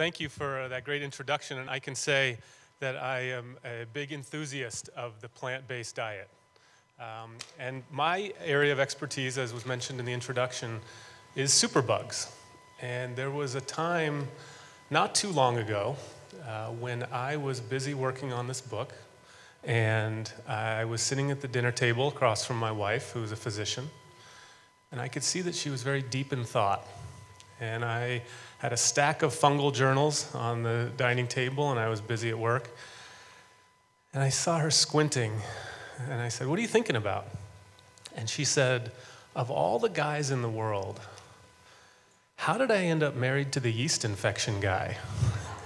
thank you for that great introduction. And I can say that I am a big enthusiast of the plant based diet. Um, and my area of expertise, as was mentioned in the introduction, is superbugs. And there was a time not too long ago uh, when I was busy working on this book, and I was sitting at the dinner table across from my wife, who's a physician, and I could see that she was very deep in thought. And I had a stack of fungal journals on the dining table, and I was busy at work. And I saw her squinting and I said, What are you thinking about? And she said, Of all the guys in the world, how did I end up married to the yeast infection guy?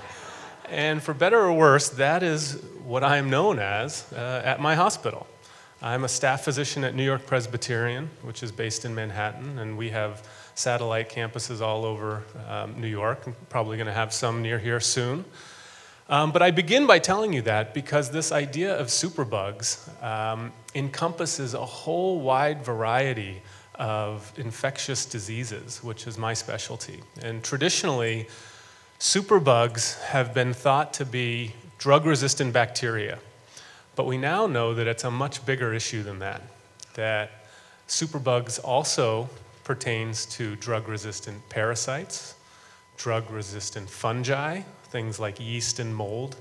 and for better or worse, that is what I am known as uh, at my hospital. I'm a staff physician at New York Presbyterian, which is based in Manhattan, and we have satellite campuses all over um, New York, I'm probably going to have some near here soon. Um, but I begin by telling you that because this idea of superbugs um, encompasses a whole wide variety of infectious diseases, which is my specialty. And traditionally, superbugs have been thought to be drug resistant bacteria. But we now know that it's a much bigger issue than that, that superbugs also pertains to drug resistant parasites, drug resistant fungi, things like yeast and mold,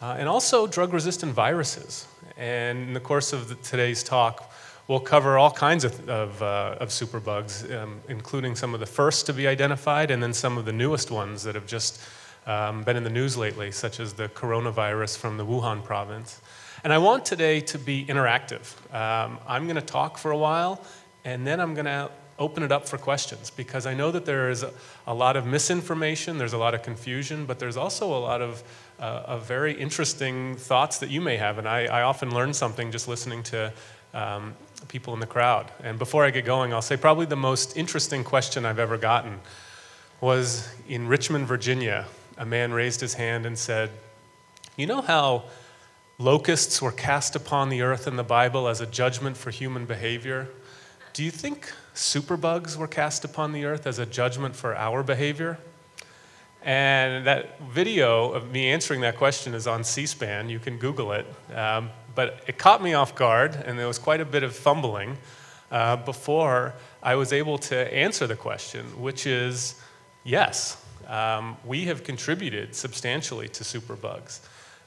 uh, and also drug resistant viruses. And in the course of the, today's talk, we'll cover all kinds of, of, uh, of superbugs, um, including some of the first to be identified and then some of the newest ones that have just um, been in the news lately, such as the coronavirus from the Wuhan province. And I want today to be interactive. Um, I'm going to talk for a while, and then I'm going to open it up for questions because I know that there is a, a, lot of misinformation, there's a lot of confusion, but there's also a lot of, uh, of very interesting thoughts that you may have. And I, I often learn something just listening to um, people in the crowd. And before I get going, I'll say probably the most interesting question I've ever gotten was in Richmond, Virginia. A man raised his hand and said, You know how locusts were cast upon the earth in the Bible as a judgment for human behavior? Do you think superbugs were cast upon the earth as a judgment for our behavior? And that video of me answering that question is on C SPAN. You can Google it. Um, but it caught me off guard, and there was quite a bit of fumbling uh, before I was able to answer the question, which is yes, um, we have contributed substantially to superbugs.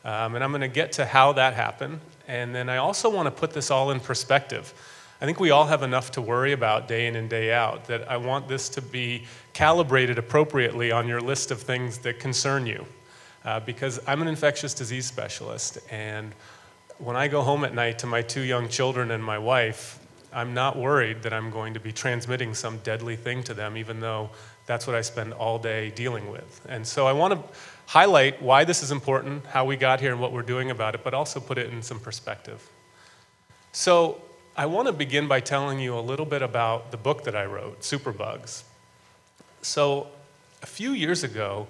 Um, and I'm going to get to how that happened. And then I also want to put this all in perspective. I think we all have enough to worry about day in and day out that I want this to be calibrated appropriately on your list of things that concern you. Uh, because I'm an infectious disease specialist, and when I go home at night to my two young children and my wife, I'm not worried that I'm going to be transmitting some deadly thing to them, even though that's what I spend all day dealing with. And so I want to highlight why this is important, how we got here, and what we're doing about it, but also put it in some perspective. So, I want to begin by telling you a little bit about the book that I wrote, Superbugs. So, a few years ago,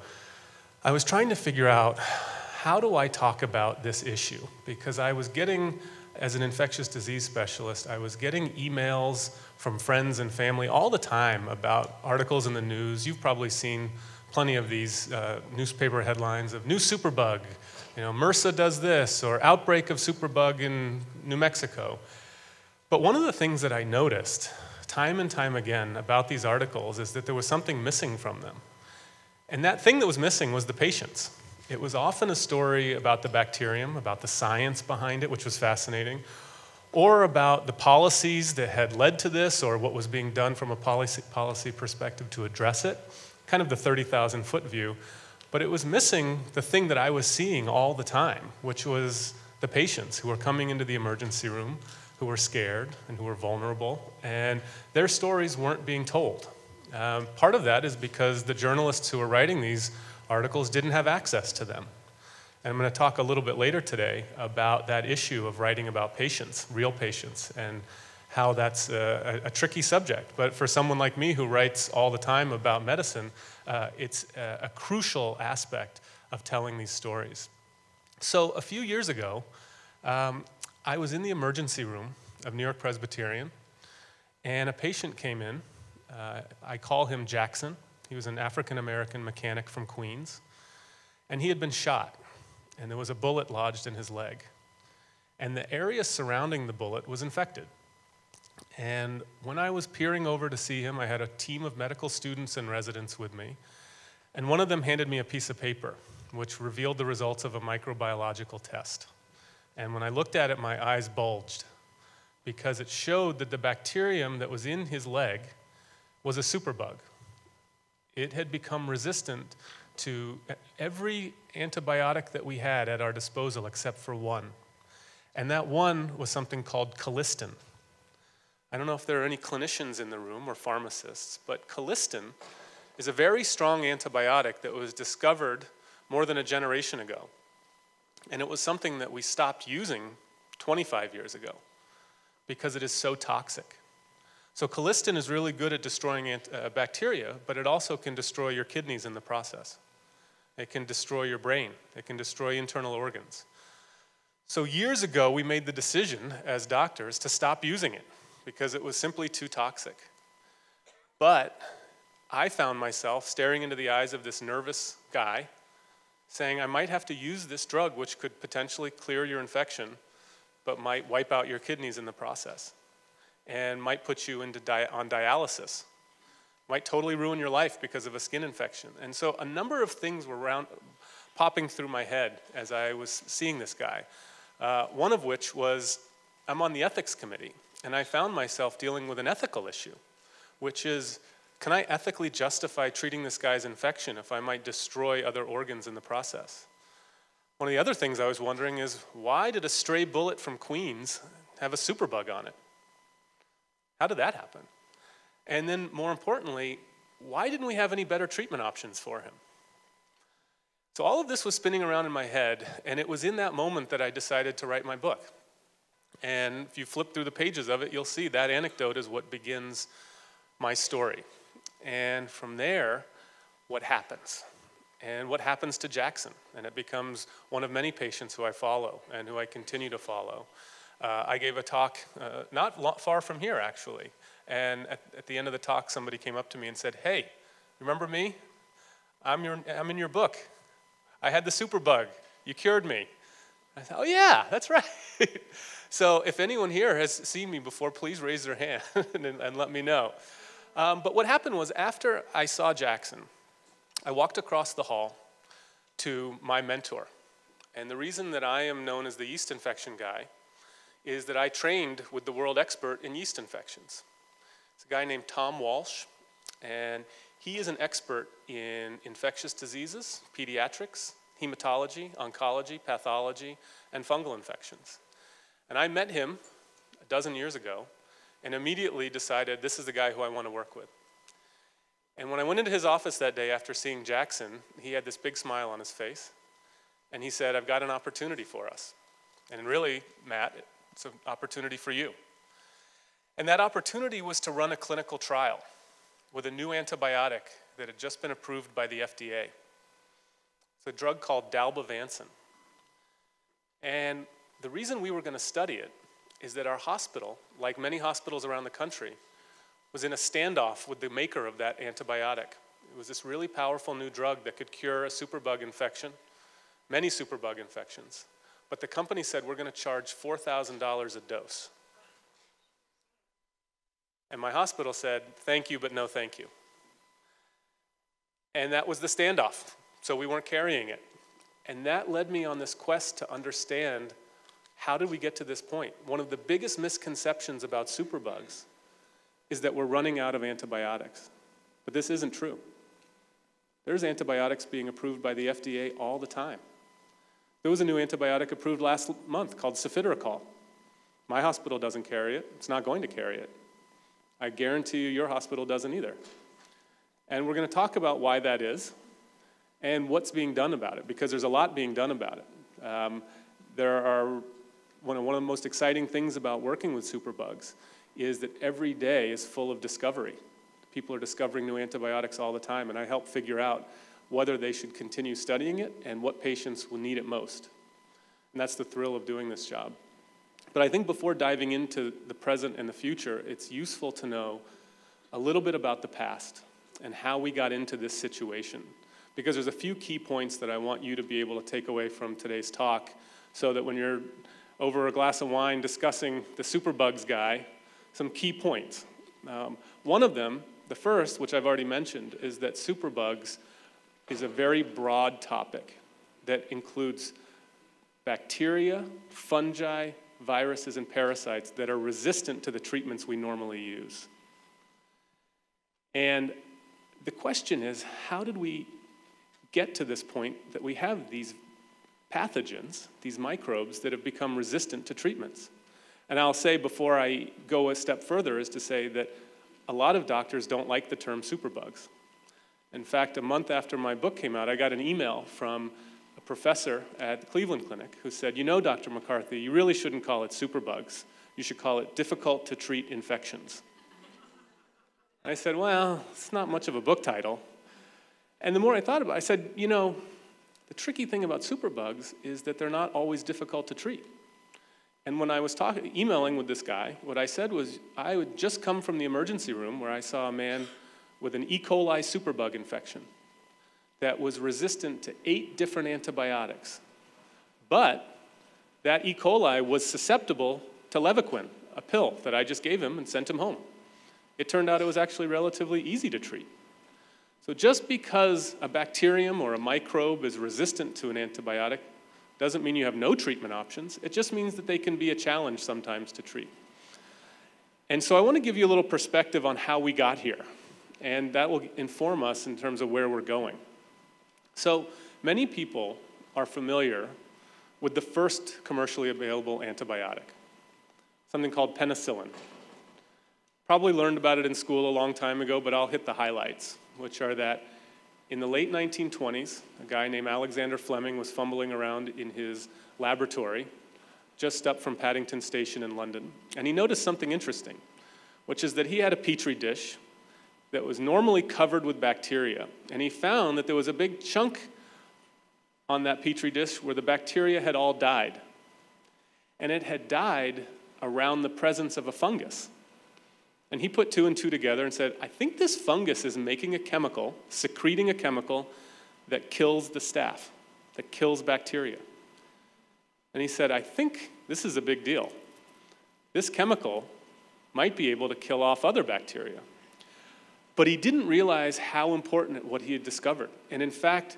I was trying to figure out how do I talk about this issue? Because I was getting, as an infectious disease specialist, I was getting emails from friends and family all the time about articles in the news. You've probably seen plenty of these uh, newspaper headlines of new superbug, you know, MRSA does this, or outbreak of superbug in New Mexico. But one of the things that I noticed time and time again about these articles is that there was something missing from them. And that thing that was missing was the patients. It was often a story about the bacterium, about the science behind it, which was fascinating, or about the policies that had led to this, or what was being done from a policy, policy perspective to address it, kind of the 30,000 foot view. But it was missing the thing that I was seeing all the time, which was the patients who were coming into the emergency room who were scared and who were vulnerable, and their stories weren't being told. Um, part of that is because the journalists who were writing these articles didn't have access to them. And I'm going to talk a little bit later today about that issue of writing about patients, real patients, and how that's a, a, tricky subject. But for someone like me who writes all the time about medicine, uh, it's a, a, crucial aspect of telling these stories. So a few years ago, um, I was in the emergency room of New York Presbyterian, and a patient came in. Uh, I call him Jackson. He was an African American mechanic from Queens. And he had been shot, and there was a bullet lodged in his leg. And the area surrounding the bullet was infected. And when I was peering over to see him, I had a team of medical students and residents with me. And one of them handed me a piece of paper, which revealed the results of a microbiological test. And when I looked at it, my eyes bulged because it showed that the bacterium that was in his leg was a superbug. It had become resistant to every antibiotic that we had at our disposal except for one. And that one was something called colistin. I don't know if there are any clinicians in the room or pharmacists, but colistin is a very strong antibiotic that was discovered more than a generation ago. And it was something that we stopped using 25 years ago because it is so toxic. So, colistin is really good at destroying uh, bacteria, but it also can destroy your kidneys in the process. It can destroy your brain, it can destroy internal organs. So, years ago, we made the decision as doctors to stop using it because it was simply too toxic. But I found myself staring into the eyes of this nervous guy saying, I might have to use this drug, which could potentially clear your infection, but might wipe out your kidneys in the process and might put you into di- on dialysis, might totally ruin your life because of a skin infection. And so a number of things were around, popping through my head as I was seeing this guy. Uh, one of which was I'm on the ethics committee, and I found myself dealing with an ethical issue, which is can I ethically justify treating this guy's infection if I might destroy other organs in the process? One of the other things I was wondering is why did a stray bullet from Queens have a superbug on it? How did that happen? And then, more importantly, why didn't we have any better treatment options for him? So, all of this was spinning around in my head, and it was in that moment that I decided to write my book. And if you flip through the pages of it, you'll see that anecdote is what begins my story. And from there, what happens? And what happens to Jackson? And it becomes one of many patients who I follow and who I continue to follow. Uh, I gave a talk uh, not far from here, actually. And at, at, the end of the talk, somebody came up to me and said, Hey, remember me? I'm, your, I'm in your book. I had the superbug. You cured me. I thought, Oh, yeah, that's right. so if anyone here has seen me before, please raise their hand and, and let me know. Um, but what happened was after I saw Jackson, I walked across the hall to my mentor. And the reason that I am known as the yeast infection guy is that I trained with the world expert in yeast infections. It's a guy named Tom Walsh, and he is an expert in infectious diseases, pediatrics, hematology, oncology, pathology, and fungal infections. And I met him a dozen years ago and immediately decided this is the guy who I want to work with. And when I went into his office that day after seeing Jackson, he had this big smile on his face. And he said, I've got an opportunity for us. And really, Matt, it's an opportunity for you. And that opportunity was to run a clinical trial with a new antibiotic that had just been approved by the FDA. It's a drug called dalbavancin. And the reason we were going to study it is that our hospital, like many hospitals around the country, was in a standoff with the maker of that antibiotic. It was this really powerful new drug that could cure a superbug infection, many superbug infections. But the company said, we're going to charge $4,000 a dose. And my hospital said, thank you, but no thank you. And that was the standoff. So we weren't carrying it. And that led me on this quest to understand how did we get to this point? One of the biggest misconceptions about superbugs is that we're running out of antibiotics. But this isn't true. There's antibiotics being approved by the FDA all the time. There was a new antibiotic approved last month called cefiderocol. My hospital doesn't carry it, it's not going to carry it. I guarantee you, your hospital doesn't either. And we're going to talk about why that is and what's being done about it, because there's a lot being done about it. Um, there are one of, one of the most exciting things about working with superbugs is that every day is full of discovery. People are discovering new antibiotics all the time, and I help figure out whether they should continue studying it and what patients will need it most. And that's the thrill of doing this job. But I think before diving into the present and the future, it's useful to know a little bit about the past and how we got into this situation. because there's a few key points that I want you to be able to take away from today's talk so that when you're over a glass of wine discussing the superbugs guy, some key points. Um, one of them, the first, which I've already mentioned, is that superbugs is a very broad topic that includes bacteria, fungi, viruses, and parasites that are resistant to the treatments we normally use. And the question is how did we get to this point that we have these pathogens, these microbes that have become resistant to treatments? And I'll say before I go a step further, is to say that a lot of doctors don't like the term superbugs. In fact, a month after my book came out, I got an email from a professor at Cleveland Clinic who said, You know, Dr. McCarthy, you really shouldn't call it superbugs. You should call it difficult to treat infections. I said, Well, it's not much of a book title. And the more I thought about it, I said, You know, the tricky thing about superbugs is that they're not always difficult to treat. And when I was talking, emailing with this guy, what I said was, I would just come from the emergency room where I saw a man with an E. coli superbug infection that was resistant to eight different antibiotics. But that E. coli was susceptible to Levaquin, a pill that I just gave him and sent him home. It turned out it was actually relatively easy to treat. So just because a bacterium or a microbe is resistant to an antibiotic doesn't mean you have no treatment options. It just means that they can be a challenge sometimes to treat. And so I want to give you a little perspective on how we got here. And that will inform us in terms of where we're going. So many people are familiar with the first commercially available antibiotic, something called penicillin. Probably learned about it in school a long time ago, but I'll hit the highlights, which are that in the late 1920s, a guy named Alexander Fleming was fumbling around in his laboratory just up from Paddington Station in London, and he noticed something interesting, which is that he had a petri dish that was normally covered with bacteria. And he found that there was a big chunk on that petri dish where the bacteria had all died. And it had died around the presence of a fungus. And he put two and two together and said, I think this fungus is making a chemical, secreting a chemical that kills the staph, that kills bacteria. And he said, I think this is a big deal. This chemical might be able to kill off other bacteria. But he didn't realize how important what he had discovered. And in fact,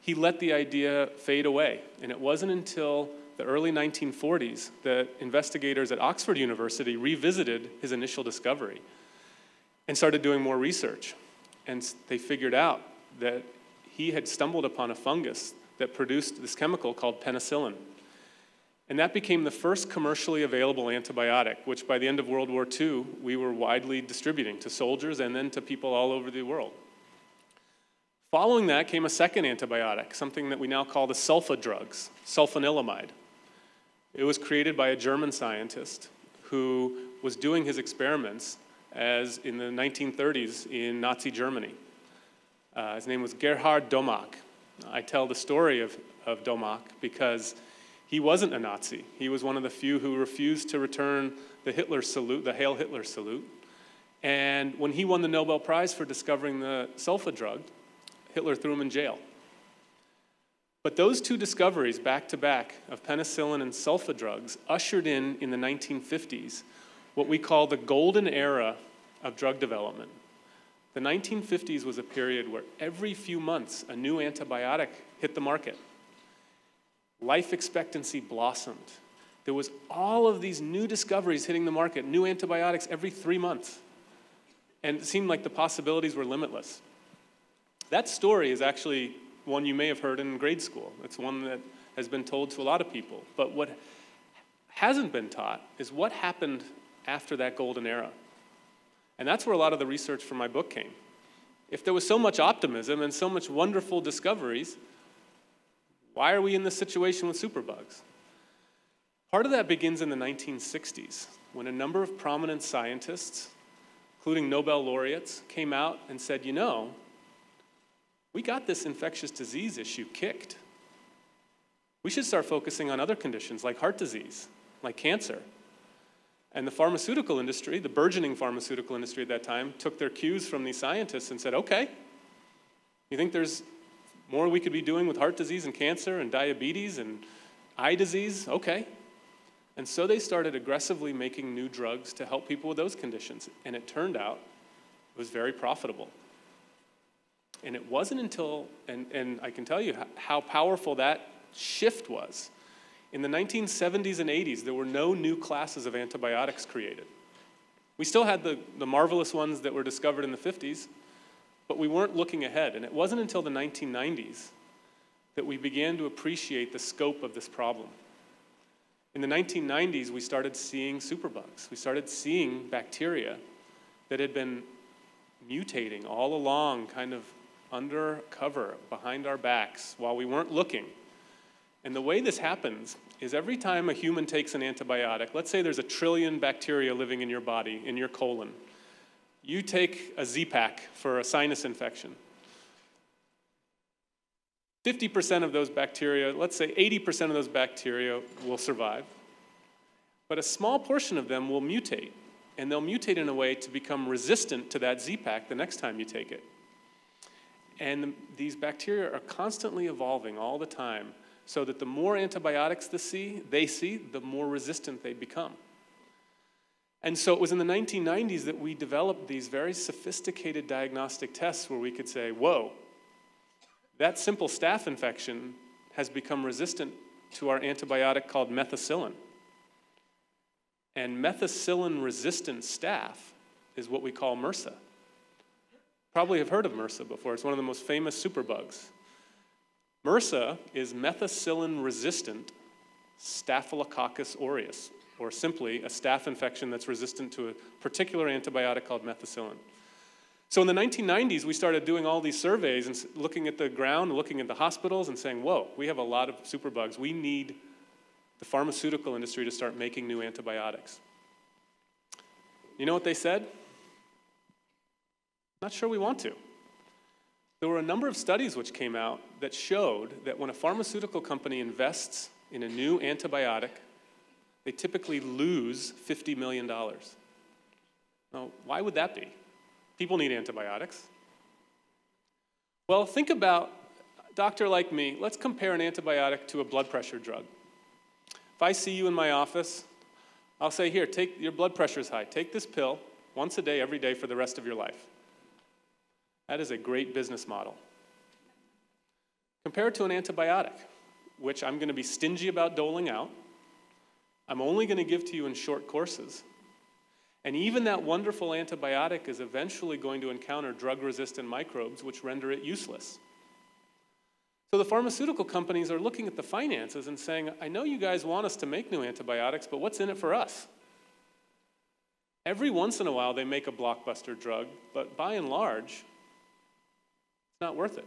he let the idea fade away. And it wasn't until the early 1940s that investigators at Oxford University revisited his initial discovery and started doing more research. And they figured out that he had stumbled upon a fungus that produced this chemical called penicillin. And that became the first commercially available antibiotic, which by the end of World War II, we were widely distributing to soldiers and then to people all over the world. Following that came a second antibiotic, something that we now call the sulfa drugs, sulfanilamide. It was created by a German scientist who was doing his experiments as in the 1930s in Nazi Germany. Uh, his name was Gerhard Domagk. I tell the story of, of Domagk because he wasn't a Nazi. He was one of the few who refused to return the Hitler salute, the Hail Hitler salute. And when he won the Nobel Prize for discovering the sulfa drug, Hitler threw him in jail. But those two discoveries, back to back, of penicillin and sulfa drugs, ushered in, in the 1950s, what we call the golden era of drug development. The 1950s was a period where every few months a new antibiotic hit the market life expectancy blossomed. There was all of these new discoveries hitting the market, new antibiotics every three months. And it seemed like the possibilities were limitless. That story is actually one you may have heard in grade school. It's one that has been told to a lot of people. But what hasn't been taught is what happened after that golden era. And that's where a lot of the research for my book came. If there was so much optimism and so much wonderful discoveries, why are we in this situation with superbugs? Part of that begins in the 1960s when a number of prominent scientists, including Nobel laureates, came out and said, you know, we got this infectious disease issue kicked. We should start focusing on other conditions like heart disease, like cancer. And the pharmaceutical industry, the burgeoning pharmaceutical industry at that time, took their cues from these scientists and said, okay, you think there's More we could be doing with heart disease and cancer and diabetes and eye disease? Okay. And so they started aggressively making new drugs to help people with those conditions. And it turned out it was very profitable. And it wasn't until, and, and I can tell you how powerful that shift was. In the 1970s and 80s, there were no new classes of antibiotics created. We still had the, the marvelous ones that were discovered in the 50s, but we weren't looking ahead. And it wasn't until the 1990s that we began to appreciate the scope of this problem. In the 1990s, we started seeing superbugs. We started seeing bacteria that had been mutating all along, kind of under cover, behind our backs, while we weren't looking. And the way this happens is every time a human takes an antibiotic, let's say there's a trillion bacteria living in your body, in your colon. You take a Z-Pak for a sinus infection. 50% of those bacteria, let's say 80% of those bacteria will survive. But a small portion of them will mutate, and they'll mutate in a way to become resistant to that Z-Pak the next time you take it. And these bacteria are constantly evolving all the time so that the more antibiotics they see, they see, the more resistant they become. And so it was in the 1990s that we developed these very sophisticated diagnostic tests where we could say, whoa, that simple staph infection has become resistant to our antibiotic called methicillin. And methicillin resistant staph is what we call MRSA. Probably have heard of MRSA before. It's one of the most famous superbugs. MRSA is methicillin resistant Staphylococcus aureus, or simply a staph infection that's resistant to a particular antibiotic called methicillin. So in the 1990s, we started doing all these surveys and looking at the ground, looking at the hospitals, and saying, whoa, we have a lot of superbugs. We need the pharmaceutical industry to start making new antibiotics. You know what they said? Not sure we want to. There were a number of studies which came out that showed that when a pharmaceutical company invests in a new antibiotic, they typically lose $50 million. Now, why would that be? People need antibiotics. Well, think about a doctor like me. Let's compare an antibiotic to a blood pressure drug. If I see you in my office, I'll say, Here, take your blood pressure is high. Take this pill once a day, every day for the rest of your life. That is a great business model. Compared to an antibiotic, which I'm going to be stingy about doling out. I'm only going to give to you in short courses. And even that wonderful antibiotic is eventually going to encounter drug resistant microbes, which render it useless. So the pharmaceutical companies are looking at the finances and saying, I know you guys want us to make new antibiotics, but what's in it for us? Every once in a while, they make a blockbuster drug, but by and large, not worth it.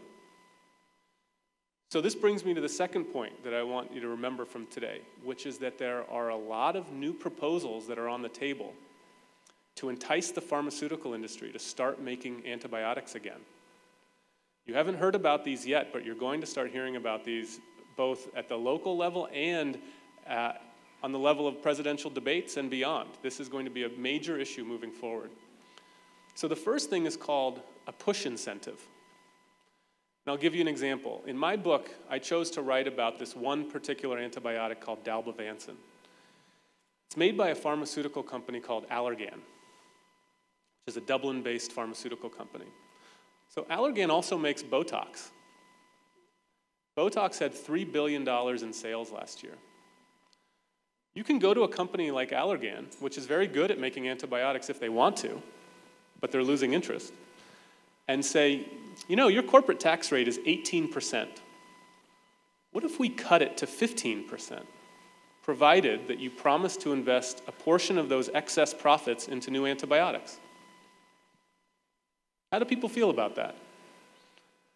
So, this brings me to the second point that I want you to remember from today, which is that there are a lot of new proposals that are on the table to entice the pharmaceutical industry to start making antibiotics again. You haven't heard about these yet, but you're going to start hearing about these both at the local level and uh, on the level of presidential debates and beyond. This is going to be a major issue moving forward. So, the first thing is called a push incentive. And I'll give you an example. In my book, I chose to write about this one particular antibiotic called dalbavancin. It's made by a pharmaceutical company called Allergan, which is a Dublin based pharmaceutical company. So, Allergan also makes Botox. Botox had $3 billion in sales last year. You can go to a company like Allergan, which is very good at making antibiotics if they want to, but they're losing interest and say, you know, your corporate tax rate is 18%. What if we cut it to 15%, provided that you promise to invest a portion of those excess profits into new antibiotics? How do people feel about that?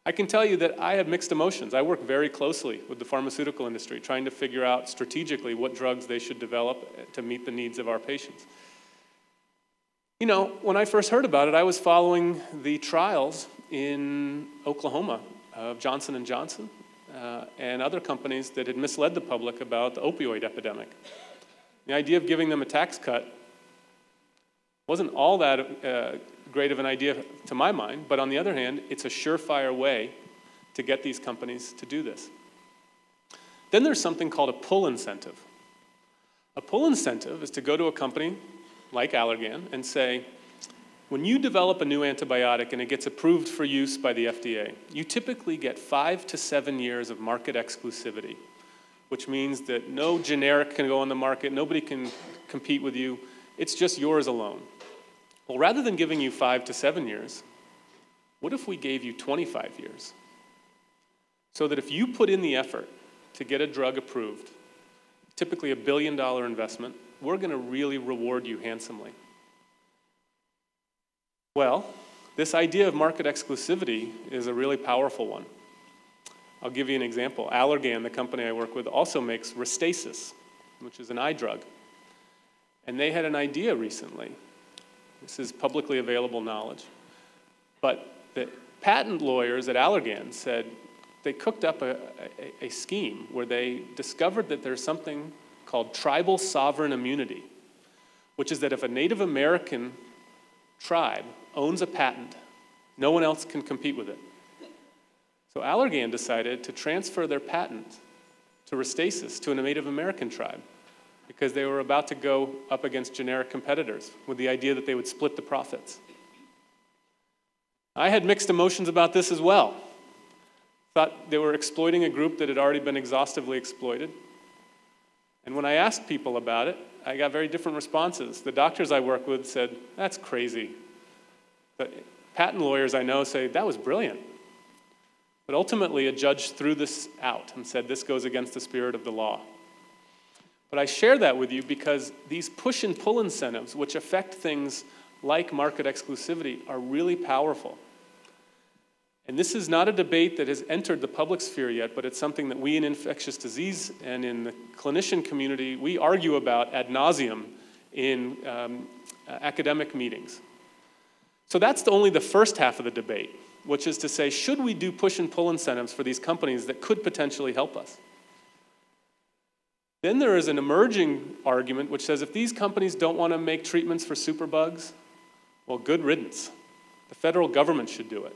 I can tell you that I have mixed emotions. I work very closely with the pharmaceutical industry, trying to figure out strategically what drugs they should develop eh, to meet the needs of our patients. You know, when I first heard about it, I was following the trials in Oklahoma of Johnson & Johnson uh, and other companies that had misled the public about the opioid epidemic. The idea of giving them a tax cut wasn't all that uh, great of an idea to my mind, but on the other hand, it's a surefire way to get these companies to do this. Then there's something called a pull incentive. A pull incentive is to go to a company like Allergan and say, when you develop a new antibiotic and it gets approved for use by the FDA, you typically get five to seven years of market exclusivity, which means that no generic can go on the market, nobody can compete with you, it's just yours alone. Well, rather than giving you five to seven years, what if we gave you 25 years? So that if you put in the effort to get a drug approved, typically a billion dollar investment, we're going to really reward you handsomely. Well, this idea of market exclusivity is a really powerful one. I'll give you an example. Allergan, the company I work with, also makes Restasis, which is an eye drug. And they had an idea recently. This is publicly available knowledge. But the patent lawyers at Allergan said they cooked up a, a, a scheme where they discovered that there's something called tribal sovereign immunity, which is that if a Native American tribe owns a patent, no one else can compete with it. So Allergan decided to transfer their patent to Restasis to a Native American tribe because they were about to go up against generic competitors with the idea that they would split the profits. I had mixed emotions about this as well. Thought they were exploiting a group that had already been exhaustively exploited. And when I asked people about it, I got very different responses. The doctors I work with said, That's crazy. But patent lawyers I know say, That was brilliant. But ultimately, a judge threw this out and said, This goes against the spirit of the law. But I share that with you because these push and pull incentives, which affect things like market exclusivity, are really powerful. And this is not a debate that has entered the public sphere yet, but it's something that we in infectious disease and in the clinician community, we argue about ad nauseum in um, academic meetings. So that's the, only the first half of the debate, which is to say, should we do push and pull incentives for these companies that could potentially help us? Then there is an emerging argument which says if these companies don't want to make treatments for superbugs, well, good riddance. The federal government should do it.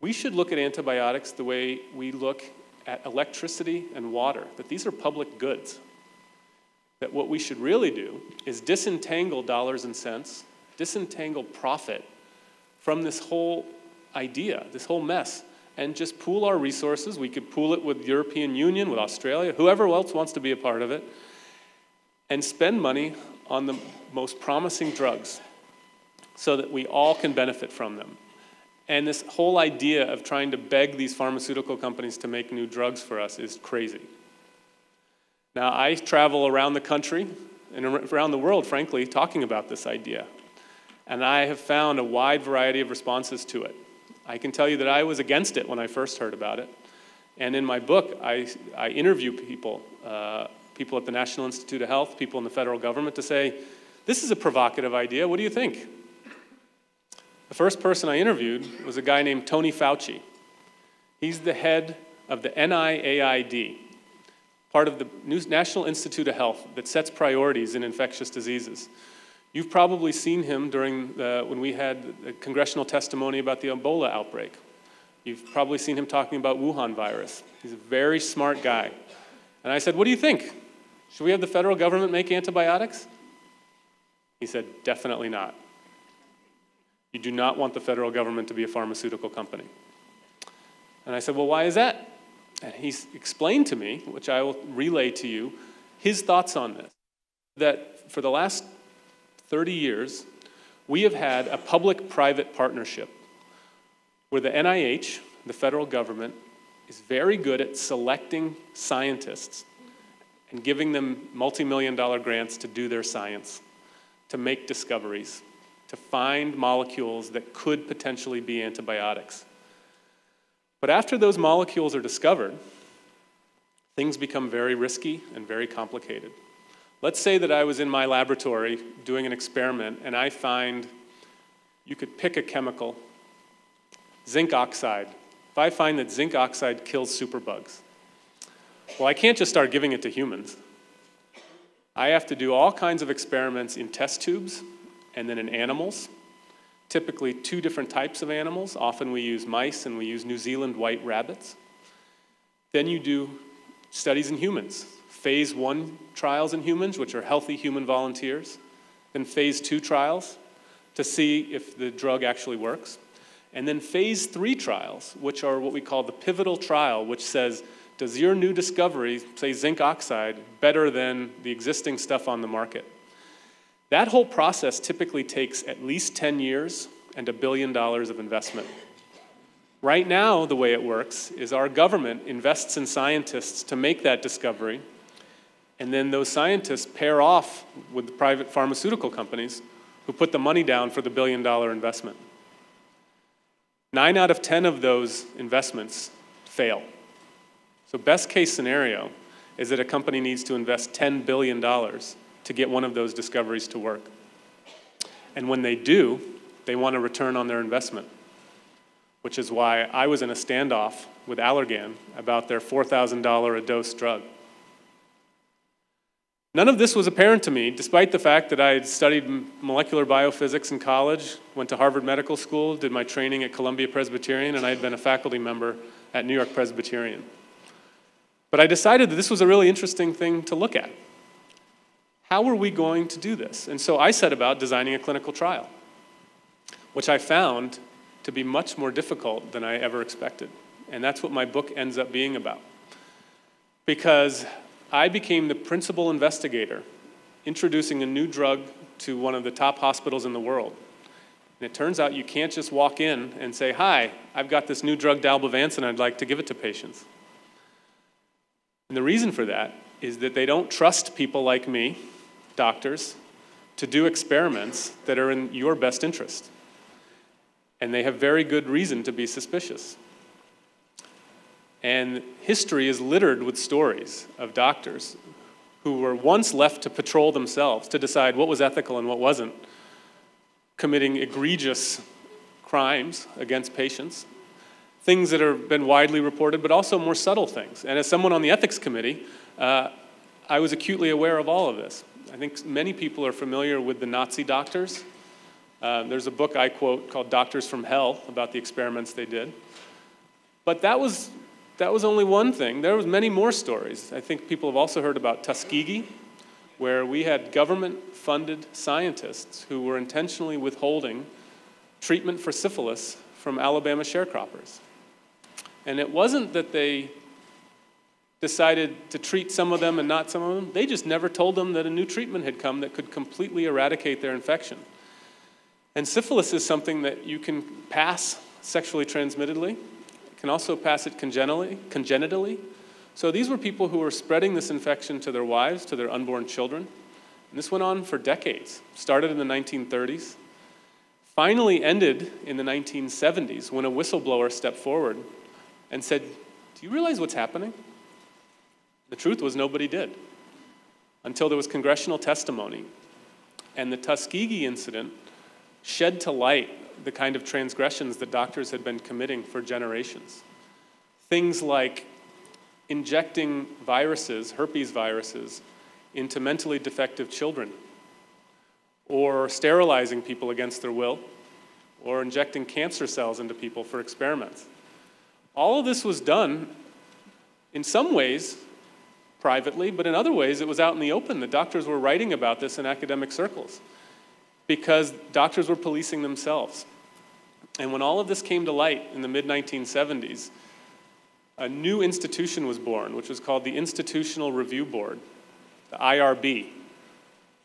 We should look at antibiotics the way we look at electricity and water, that these are public goods. That what we should really do is disentangle dollars and cents, disentangle profit from this whole idea, this whole mess, and just pool our resources. We could pool it with the European Union, with Australia, whoever else wants to be a part of it, and spend money on the most promising drugs so that we all can benefit from them. And this whole idea of trying to beg these pharmaceutical companies to make new drugs for us is crazy. Now, I travel around the country and around the world, frankly, talking about this idea. And I have found a wide variety of responses to it. I can tell you that I was against it when I first heard about it. And in my book, I, I interview people, uh, people at the National Institute of Health, people in the federal government, to say, this is a provocative idea. What do you think? The first person I interviewed was a guy named Tony Fauci. He's the head of the NIAID, part of the National Institute of Health that sets priorities in infectious diseases. You've probably seen him during the, when we had the congressional testimony about the Ebola outbreak. You've probably seen him talking about Wuhan virus. He's a very smart guy. And I said, What do you think? Should we have the federal government make antibiotics? He said, Definitely not. You do not want the federal government to be a pharmaceutical company. And I said, Well, why is that? And he explained to me, which I will relay to you, his thoughts on this. That for the last 30 years, we have had a public private partnership where the NIH, the federal government, is very good at selecting scientists and giving them multi million dollar grants to do their science, to make discoveries, to find molecules that could potentially be antibiotics. But after those molecules are discovered, things become very risky and very complicated. Let's say that I was in my laboratory doing an experiment and I find you could pick a chemical, zinc oxide. If I find that zinc oxide kills superbugs, well, I can't just start giving it to humans. I have to do all kinds of experiments in test tubes and then in animals typically two different types of animals. Often we use mice and we use New Zealand white rabbits. Then you do studies in humans, phase one trials in humans, which are healthy human volunteers, then phase two trials to see if the drug actually works, and then phase three trials, which are what we call the pivotal trial, which says, does your new discovery, say zinc oxide, better than the existing stuff on the market? That whole process typically takes at least 10 years and a billion dollars of investment. Right now, the way it works is our government invests in scientists to make that discovery, and then those scientists pair off with the private pharmaceutical companies who put the money down for the billion dollar investment. Nine out of 10 of those investments fail. So, best case scenario is that a company needs to invest $10 billion to get one of those discoveries to work. And when they do, they want a return on their investment, which is why I was in a standoff with Allergan about their $4,000 a dose drug. None of this was apparent to me, despite the fact that I had studied molecular biophysics in college, went to Harvard Medical School, did my training at Columbia Presbyterian, and I had been a faculty member at New York Presbyterian. But I decided that this was a really interesting thing to look at. How were we going to do this? And so I set about designing a clinical trial, which I found to be much more difficult than I ever expected. And that's what my book ends up being about. Because I became the principal investigator introducing a new drug to one of the top hospitals in the world. And it turns out you can't just walk in and say, Hi, I've got this new drug, dalbavancin, I'd like to give it to patients. And the reason for that is that they don't trust people like me doctors to do experiments that are in your best interest. And they have very good reason to be suspicious. And history is littered with stories of doctors who were once left to patrol themselves, to decide what was ethical and what wasn't, committing egregious crimes against patients, things that have been widely reported, but also more subtle things. And as someone on the ethics committee, uh, I was acutely aware of all of this. I think many people are familiar with the Nazi doctors. Uh, there's a book I quote called Doctors from Hell about the experiments they did. But that was, that was only one thing. There was many more stories. I think people have also heard about Tuskegee, where we had government-funded scientists who were intentionally withholding treatment for syphilis from Alabama sharecroppers. And it wasn't that they decided to treat some of them and not some of them, they just never told them that a new treatment had come that could completely eradicate their infection. And syphilis is something that you can pass sexually transmittedly, can also pass it congenitally, congenitally. So these were people who were spreading this infection to their wives, to their unborn children. And this went on for decades, started in the 1930s, finally ended in the 1970s when a whistleblower stepped forward and said, Do you realize what's happening? The truth was nobody did until there was congressional testimony. And the Tuskegee incident shed to light the kind of transgressions that doctors had been committing for generations. Things like injecting viruses, herpes viruses, into mentally defective children, or sterilizing people against their will, or injecting cancer cells into people for experiments. All of this was done in some ways privately, but in other ways it was out in the open. The doctors were writing about this in academic circles because doctors were policing themselves. And when all of this came to light in the mid 1970s, a new institution was born, which was called the Institutional Review Board, the IRB.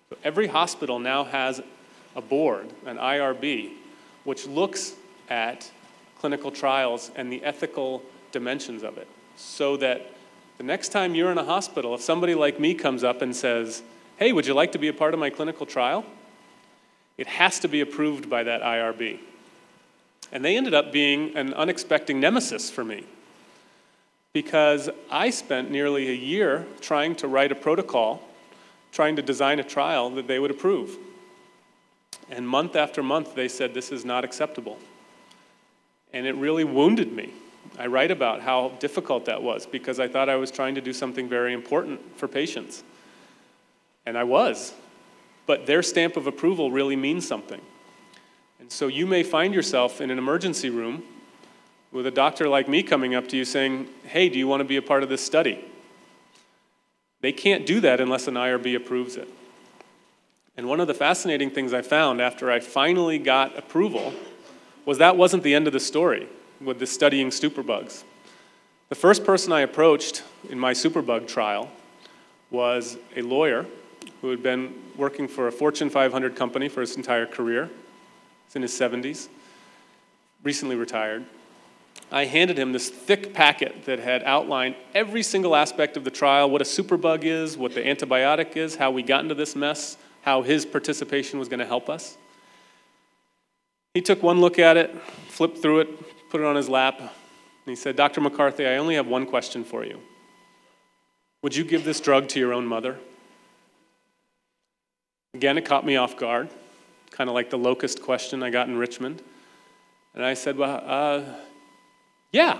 So every hospital now has a board, an IRB, which looks at clinical trials and the ethical dimensions of it so that the next time you're in a hospital, if somebody like me comes up and says, Hey, would you like to be a part of my clinical trial? It has to be approved by that IRB. And they ended up being an unexpected nemesis for me because I spent nearly a year trying to write a protocol, trying to design a trial that they would approve. And month after month, they said, This is not acceptable. And it really wounded me I write about how difficult that was because I thought I was trying to do something very important for patients. And I was. But their stamp of approval really means something. So you may find yourself in an emergency room with a doctor like me coming up to you saying, Hey, do you want to be a part of this study? They can't do that unless an IRB approves it. And one of the fascinating things I found after I finally got approval was that wasn't the end of the story with the studying superbugs. The first person I approached in my superbug trial was a lawyer who had been working for a Fortune 500 company for his entire career. He's in his 70s, recently retired. I handed him this thick packet that had outlined every single aspect of the trial what a superbug is, what the antibiotic is, how we got into this mess, how his participation was going to help us. He took one look at it, flipped through it, put it on his lap, and he said, Dr. McCarthy, I only have one question for you. Would you give this drug to your own mother? Again, it caught me off guard, kind of like the locust question I got in Richmond. And I said, Well, uh, yeah,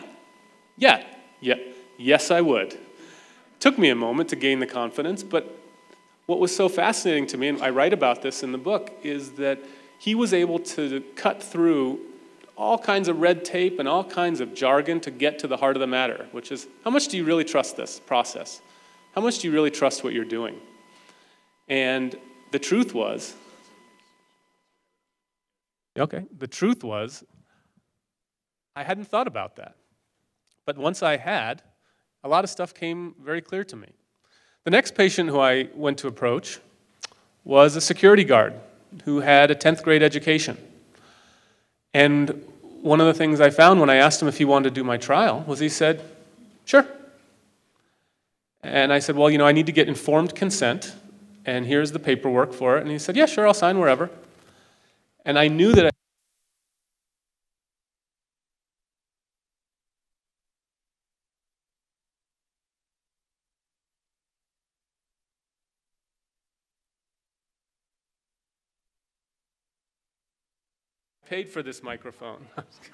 yeah, yeah, yes, I would. It took me a moment to gain the confidence, but what was so fascinating to me, and I write about this in the book, is that he was able to cut through all kinds of red tape and all kinds of jargon to get to the heart of the matter, which is how much do you really trust this process? How much do you really trust what you're doing? And the truth was, okay, the truth was, I hadn't thought about that. But once I had, a lot of stuff came very clear to me. The next patient who I went to approach was a security guard who had a 10th grade education. And one of the things I found when I asked him if he wanted to do my trial was he said, Sure. And I said, Well, you know, I need to get informed consent, and here's the paperwork for it. And he said, Yeah, sure, I'll sign wherever. And I knew that I paid for this microphone.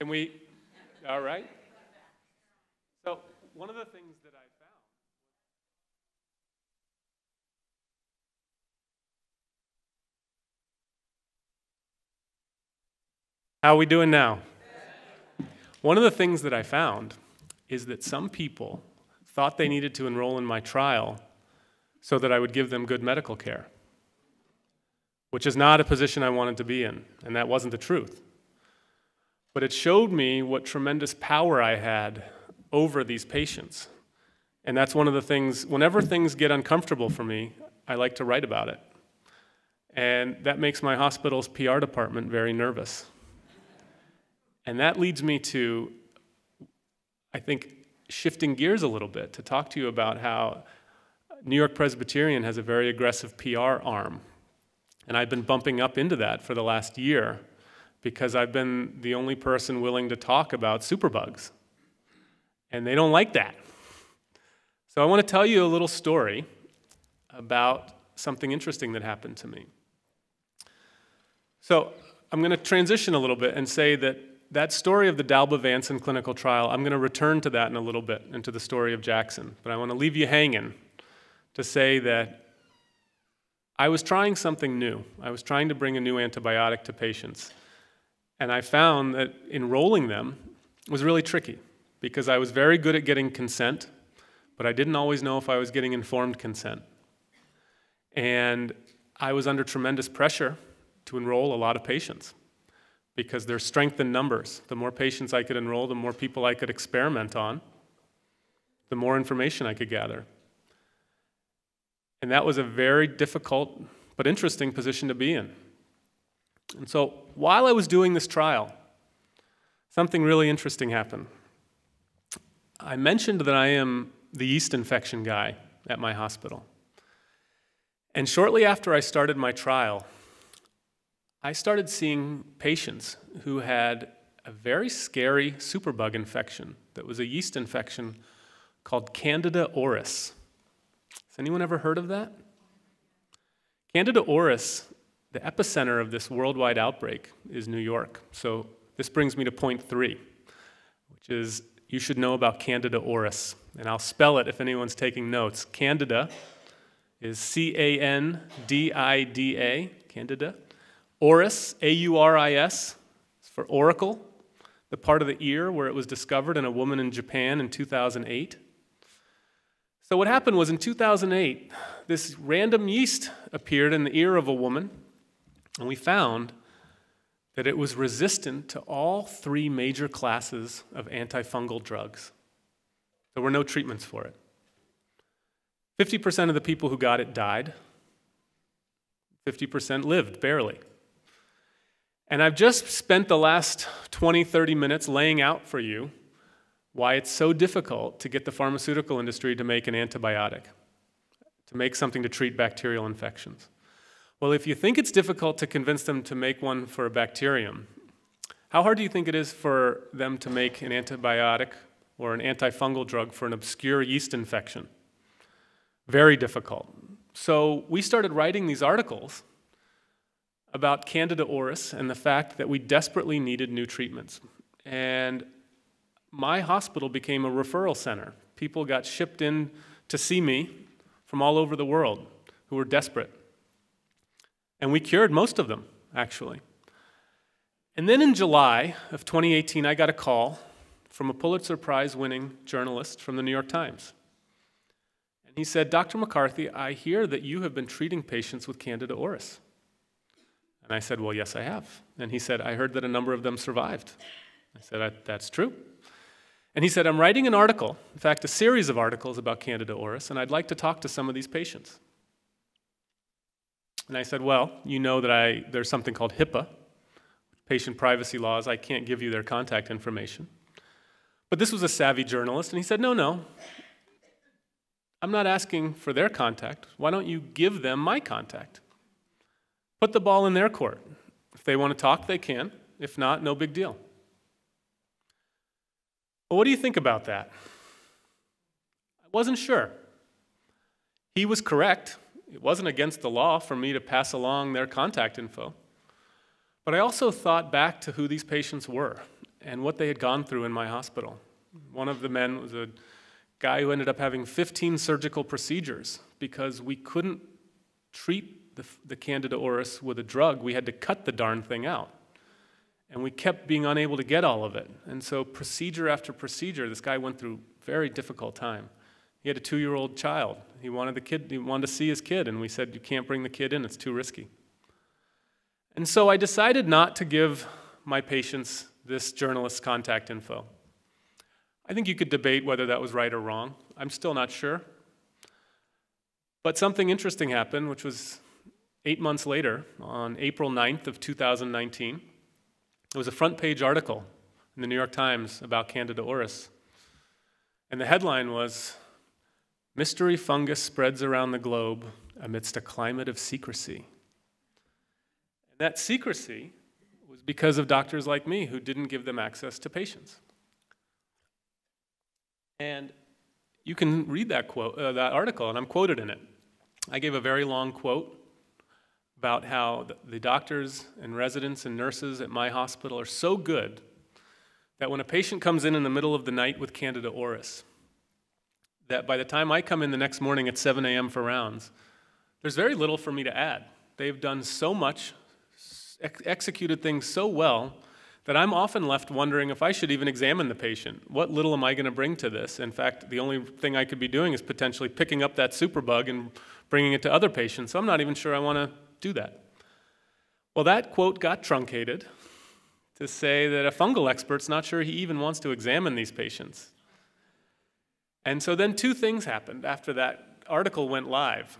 Can we? All right. So, one of the things that I How are we doing now? One of the things that I found is that some people thought they needed to enroll in my trial so that I would give them good medical care which is not a position I wanted to be in, and that wasn't the truth. But it showed me what tremendous power I had over these patients. And that's one of the things, whenever things get uncomfortable for me, I like to write about it. And that makes my hospital's PR department very nervous. And that leads me to, I think, shifting gears a little bit to talk to you about how New York Presbyterian has a very aggressive PR arm and I've been bumping up into that for the last year because I've been the only person willing to talk about superbugs. And they don't like that. So I want to tell you a little story about something interesting that happened to me. So I'm going to transition a little bit and say that that story of the dalbavancin clinical trial, I'm going to return to that in a little bit, into the story of Jackson. But I want to leave you hanging to say that I was trying something new. I was trying to bring a new antibiotic to patients. And I found that enrolling them was really tricky because I was very good at getting consent, but I didn't always know if I was getting informed consent. And I was under tremendous pressure to enroll a lot of patients because there's strength in numbers. The more patients I could enroll, the more people I could experiment on, the more information I could gather. And that was a very difficult but interesting position to be in. And so while I was doing this trial, something really interesting happened. I mentioned that I am the yeast infection guy at my hospital. And shortly after I started my trial, I started seeing patients who had a very scary superbug infection that was a yeast infection called Candida auris. Has anyone ever heard of that? Candida auris, the epicenter of this worldwide outbreak is New York. So this brings me to point three, which is you should know about Candida auris. And I'll spell it if anyone's taking notes. Candida is C A N D I D A, Candida. Auris, A U R I S, for auricle, the part of the ear where it was discovered in a woman in Japan in 2008. So, what happened was in 2008, this random yeast appeared in the ear of a woman, and we found that it was resistant to all three major classes of antifungal drugs. There were no treatments for it. 50% of the people who got it died, 50% lived barely. And I've just spent the last 20, 30 minutes laying out for you why it's so difficult to get the pharmaceutical industry to make an antibiotic, to make something to treat bacterial infections. Well, if you think it's difficult to convince them to make one for a bacterium, how hard do you think it is for them to make an antibiotic or an antifungal drug for an obscure yeast infection? Very difficult. So we started writing these articles about Candida auris and the fact that we desperately needed new treatments. And my hospital became a referral center. People got shipped in to see me from all over the world who were desperate. And we cured most of them, actually. And then in July of 2018, I got a call from a Pulitzer Prize winning journalist from the New York Times. And he said, Dr. McCarthy, I hear that you have been treating patients with Candida auris. And I said, Well, yes, I have. And he said, I heard that a number of them survived. I said, That's true. And he said, I'm writing an article, in fact, a series of articles about Candida auris, and I'd like to talk to some of these patients. And I said, Well, you know that I, there's something called HIPAA, patient privacy laws. I can't give you their contact information. But this was a savvy journalist, and he said, No, no. I'm not asking for their contact. Why don't you give them my contact? Put the ball in their court. If they want to talk, they can. If not, no big deal. What do you think about that? I wasn't sure. He was correct. It wasn't against the law for me to pass along their contact info. But I also thought back to who these patients were and what they had gone through in my hospital. One of the men was a guy who ended up having 15 surgical procedures because we couldn't treat the, the Candida auris with a drug. We had to cut the darn thing out. And we kept being unable to get all of it. And so, procedure after procedure, this guy went through very difficult time. He had a two year old child. He wanted, the kid, he wanted to see his kid, and we said, You can't bring the kid in, it's too risky. And so I decided not to give my patients this journalist's contact info. I think you could debate whether that was right or wrong. I'm still not sure. But something interesting happened, which was eight months later, on April 9th of 2019. It was a front page article in the New York Times about Candida auris. And the headline was Mystery fungus spreads around the globe amidst a climate of secrecy. And that secrecy was because of doctors like me who didn't give them access to patients. And you can read that quote, uh, that article, and I'm quoted in it. I gave a very long quote about how the doctors and residents and nurses at my hospital are so good that when a patient comes in in the middle of the night with Candida auris, that by the time I come in the next morning at 7 a.m. for rounds, there's very little for me to add. They've done so much, ex- executed things so well that I'm often left wondering if I should even examine the patient. What little am I going to bring to this? In fact, the only thing I could be doing is potentially picking up that superbug and bringing it to other patients. So I'm not even sure I want to do that. Well, that quote got truncated to say that a fungal expert's not sure he even wants to examine these patients. And so then two things happened after that article went live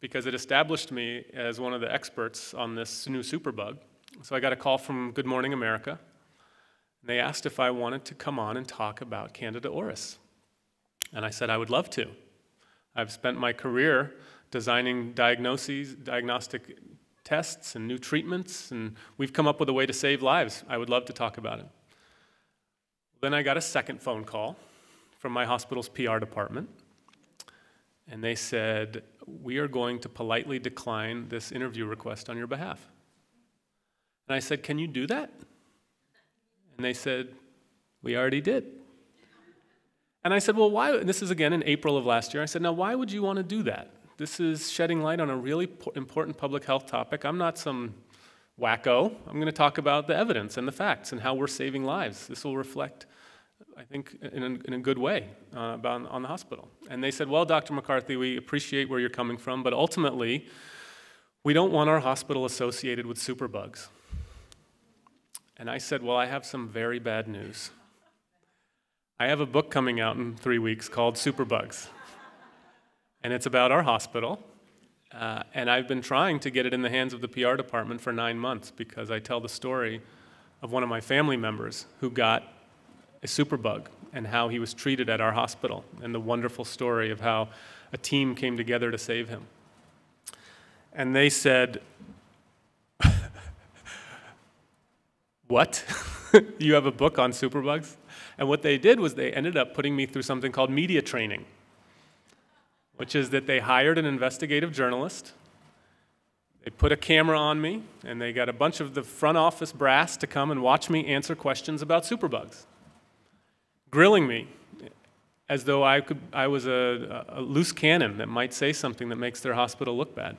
because it established me as one of the experts on this new superbug. So I got a call from Good Morning America. And they asked if I wanted to come on and talk about Candida auris. And I said I would love to. I've spent my career designing diagnoses, diagnostic tests and new treatments, and we've come up with a way to save lives. I would love to talk about it. Then I got a second phone call from my hospital's PR department, and they said, We are going to politely decline this interview request on your behalf. And I said, Can you do that? And they said, We already did. And I said, Well, why? And this is again in April of last year. I said, Now, why would you want to do that? This is shedding light on a really important public health topic. I'm not some wacko. I'm going to talk about the evidence and the facts and how we're saving lives. This will reflect, I think, in a, in a good way uh, about, on the hospital. And they said, Well, Dr. McCarthy, we appreciate where you're coming from, but ultimately, we don't want our hospital associated with superbugs. And I said, Well, I have some very bad news. I have a book coming out in three weeks called Superbugs. And it's about our hospital. Uh, and I've been trying to get it in the hands of the PR department for nine months because I tell the story of one of my family members who got a superbug and how he was treated at our hospital and the wonderful story of how a team came together to save him. And they said, What? you have a book on superbugs? And what they did was they ended up putting me through something called media training, which is that they hired an investigative journalist. They put a camera on me, and they got a bunch of the front office brass to come and watch me answer questions about superbugs, grilling me as though I, could, I was a, a loose cannon that might say something that makes their hospital look bad.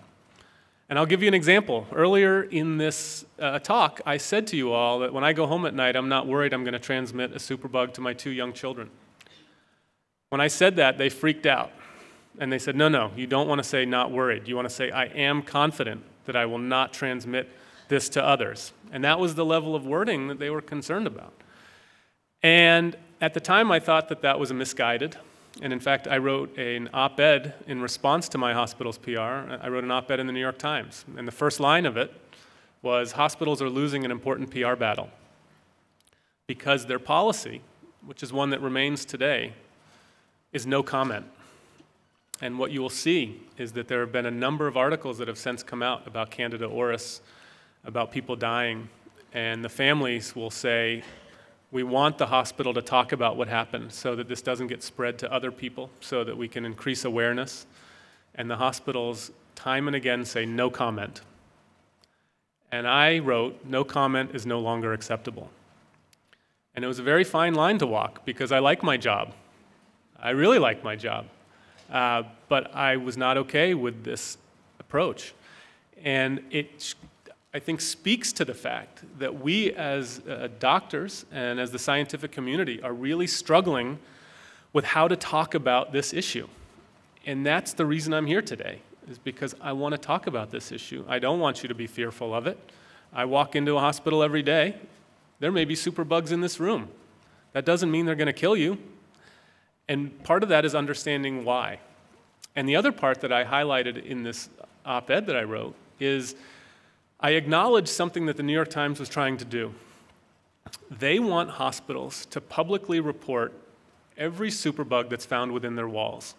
And I'll give you an example. Earlier in this uh, talk, I said to you all that when I go home at night, I'm not worried I'm going to transmit a superbug to my two young children. When I said that, they freaked out. And they said, no, no, you don't want to say not worried. You want to say, I am confident that I will not transmit this to others. And that was the level of wording that they were concerned about. And at the time, I thought that that was a misguided and in fact, I wrote an op ed in response to my hospital's PR. I wrote an op ed in the New York Times. And the first line of it was Hospitals are losing an important PR battle because their policy, which is one that remains today, is no comment. And what you will see is that there have been a number of articles that have since come out about Candida auris, about people dying, and the families will say, we want the hospital to talk about what happened so that this doesn't get spread to other people, so that we can increase awareness. And the hospitals, time and again, say no comment. And I wrote, no comment is no longer acceptable. And it was a very fine line to walk because I like my job. I really like my job. Uh, but I was not okay with this approach. And it I think speaks to the fact that we as uh, doctors and as the scientific community are really struggling with how to talk about this issue. And that's the reason I'm here today, is because I want to talk about this issue. I don't want you to be fearful of it. I walk into a hospital every day. There may be superbugs in this room. That doesn't mean they're going to kill you. And part of that is understanding why. And the other part that I highlighted in this op ed that I wrote is I acknowledge something that the New York Times was trying to do. They want hospitals to publicly report every superbug that's found within their walls.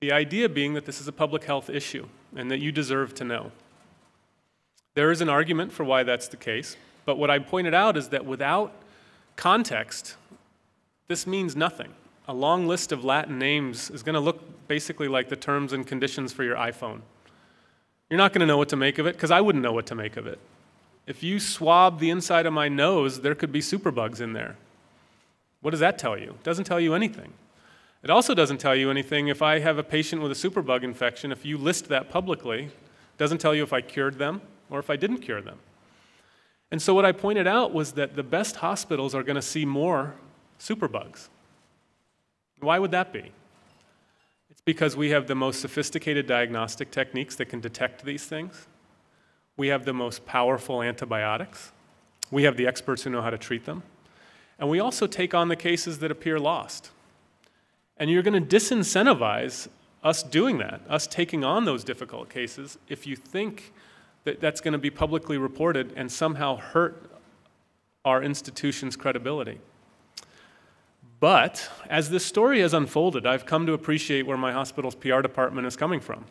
The idea being that this is a public health issue and that you deserve to know. There is an argument for why that's the case, but what I pointed out is that without context, this means nothing. A long list of Latin names is going to look basically like the terms and conditions for your iPhone. You're not going to know what to make of it because I wouldn't know what to make of it. If you swab the inside of my nose, there could be superbugs in there. What does that tell you? It doesn't tell you anything. It also doesn't tell you anything if I have a patient with a superbug infection, if you list that publicly, it doesn't tell you if I cured them or if I didn't cure them. And so what I pointed out was that the best hospitals are going to see more superbugs. Why would that be? It's because we have the most sophisticated diagnostic techniques that can detect these things. We have the most powerful antibiotics. We have the experts who know how to treat them. And we also take on the cases that appear lost. And you're going to disincentivize us doing that, us taking on those difficult cases, if you think that that's going to be publicly reported and somehow hurt our institution's credibility. But as this story has unfolded, I've come to appreciate where my hospital's PR department is coming from.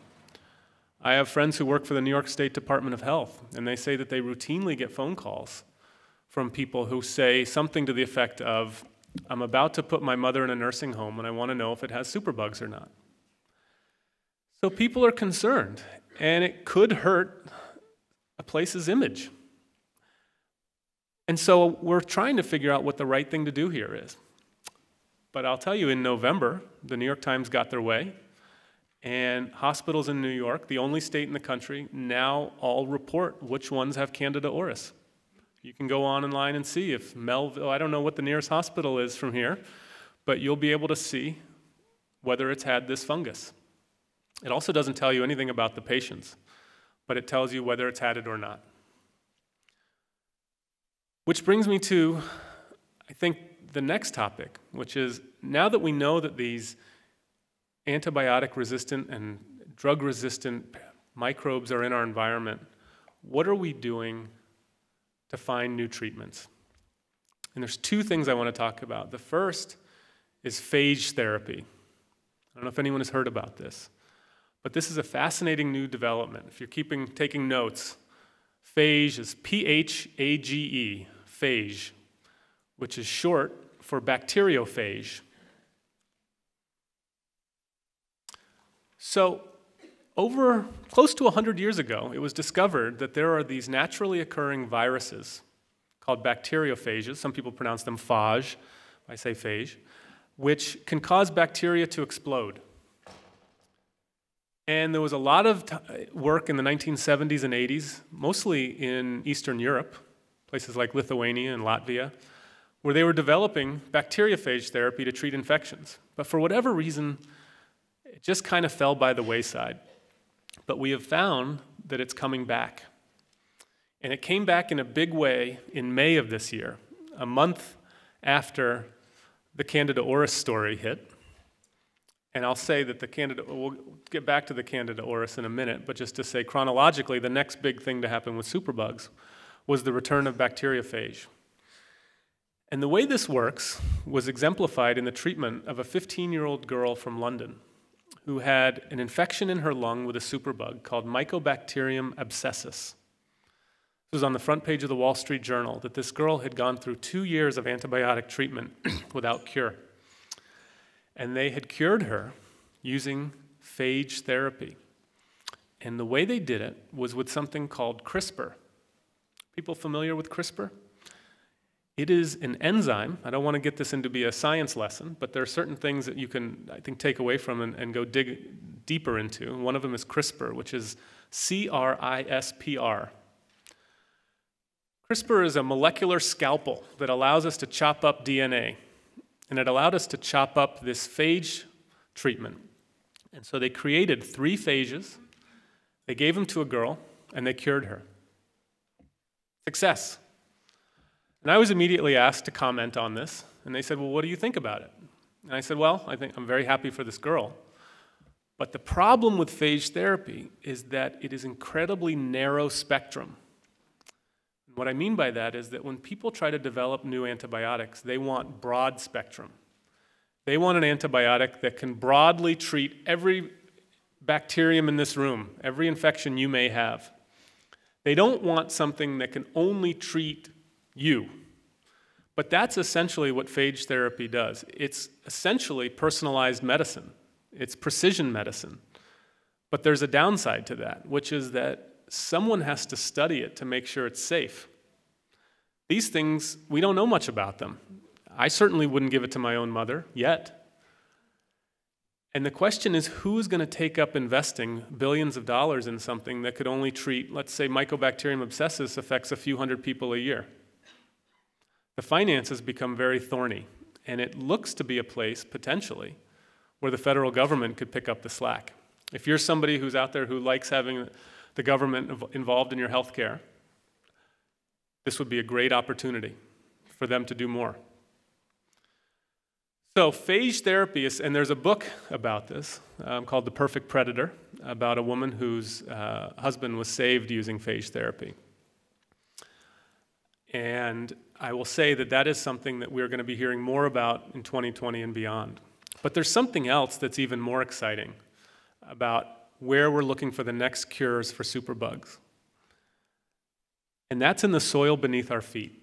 I have friends who work for the New York State Department of Health, and they say that they routinely get phone calls from people who say something to the effect of, I'm about to put my mother in a nursing home and I want to know if it has superbugs or not. So people are concerned, and it could hurt a place's image. And so we're trying to figure out what the right thing to do here is. But I'll tell you, in November, the New York Times got their way, And hospitals in New York, the only state in the country, now all report which ones have Candida auris. You can go on online and see if Melville, I don't know what the nearest hospital is from here, but you'll be able to see whether it's had this fungus. It also doesn't tell you anything about the patients, but it tells you whether it's had it or not. Which brings me to, I think, the next topic, which is now that we know that these antibiotic resistant and drug resistant microbes are in our environment, what are we doing to find new treatments? And there's two things I want to talk about. The first is phage therapy. I don't know if anyone has heard about this, but this is a fascinating new development. If you're keeping taking notes, phage is P H A G E, phage, which is short for bacteriophage. So, over close to 100 years ago, it was discovered that there are these naturally occurring viruses called bacteriophages. Some people pronounce them phage. I say phage which can cause bacteria to explode. And there was a lot of work in the 1970s and 80s, mostly in Eastern Europe, places like Lithuania and Latvia, where they were developing bacteriophage therapy to treat infections. But for whatever reason, it just kind of fell by the wayside. But we have found that it's coming back. And it came back in a big way in May of this year, a month after the Candida auris story hit. And I'll say that the Candida, we'll get back to the Candida auris in a minute, but just to say chronologically, the next big thing to happen with superbugs was the return of bacteriophage. And the way this works was exemplified in the treatment of a 15 year old girl from London who had an infection in her lung with a superbug called Mycobacterium abscessus. It was on the front page of the Wall Street Journal that this girl had gone through two years of antibiotic treatment without cure. And they had cured her using phage therapy. And the way they did it was with something called CRISPR. People familiar with CRISPR? It is an enzyme. I don't want to get this into be a science lesson, but there are certain things that you can, I think, take away from and, and go dig deeper into. One of them is CRISPR, which is C R I S P R. CRISPR is a molecular scalpel that allows us to chop up DNA. And it allowed us to chop up this phage treatment. And so they created three phages, they gave them to a girl, and they cured her. Success. And I was immediately asked to comment on this, and they said, Well, what do you think about it? And I said, Well, I think I'm very happy for this girl. But the problem with phage therapy is that it is incredibly narrow spectrum. What I mean by that is that when people try to develop new antibiotics, they want broad spectrum. They want an antibiotic that can broadly treat every bacterium in this room, every infection you may have. They don't want something that can only treat you. But that's essentially what phage therapy does. It's essentially personalized medicine, it's precision medicine. But there's a downside to that, which is that someone has to study it to make sure it's safe. These things, we don't know much about them. I certainly wouldn't give it to my own mother yet. And the question is who's going to take up investing billions of dollars in something that could only treat, let's say, Mycobacterium abscessus affects a few hundred people a year? The finances become very thorny, and it looks to be a place, potentially, where the federal government could pick up the slack. If you're somebody who's out there who likes having the government involved in your health care, this would be a great opportunity for them to do more. So, phage therapy is, and there's a book about this um, called The Perfect Predator, about a woman whose uh, husband was saved using phage therapy. And I will say that that is something that we're going to be hearing more about in 2020 and beyond. But there's something else that's even more exciting about where we're looking for the next cures for superbugs. And that's in the soil beneath our feet.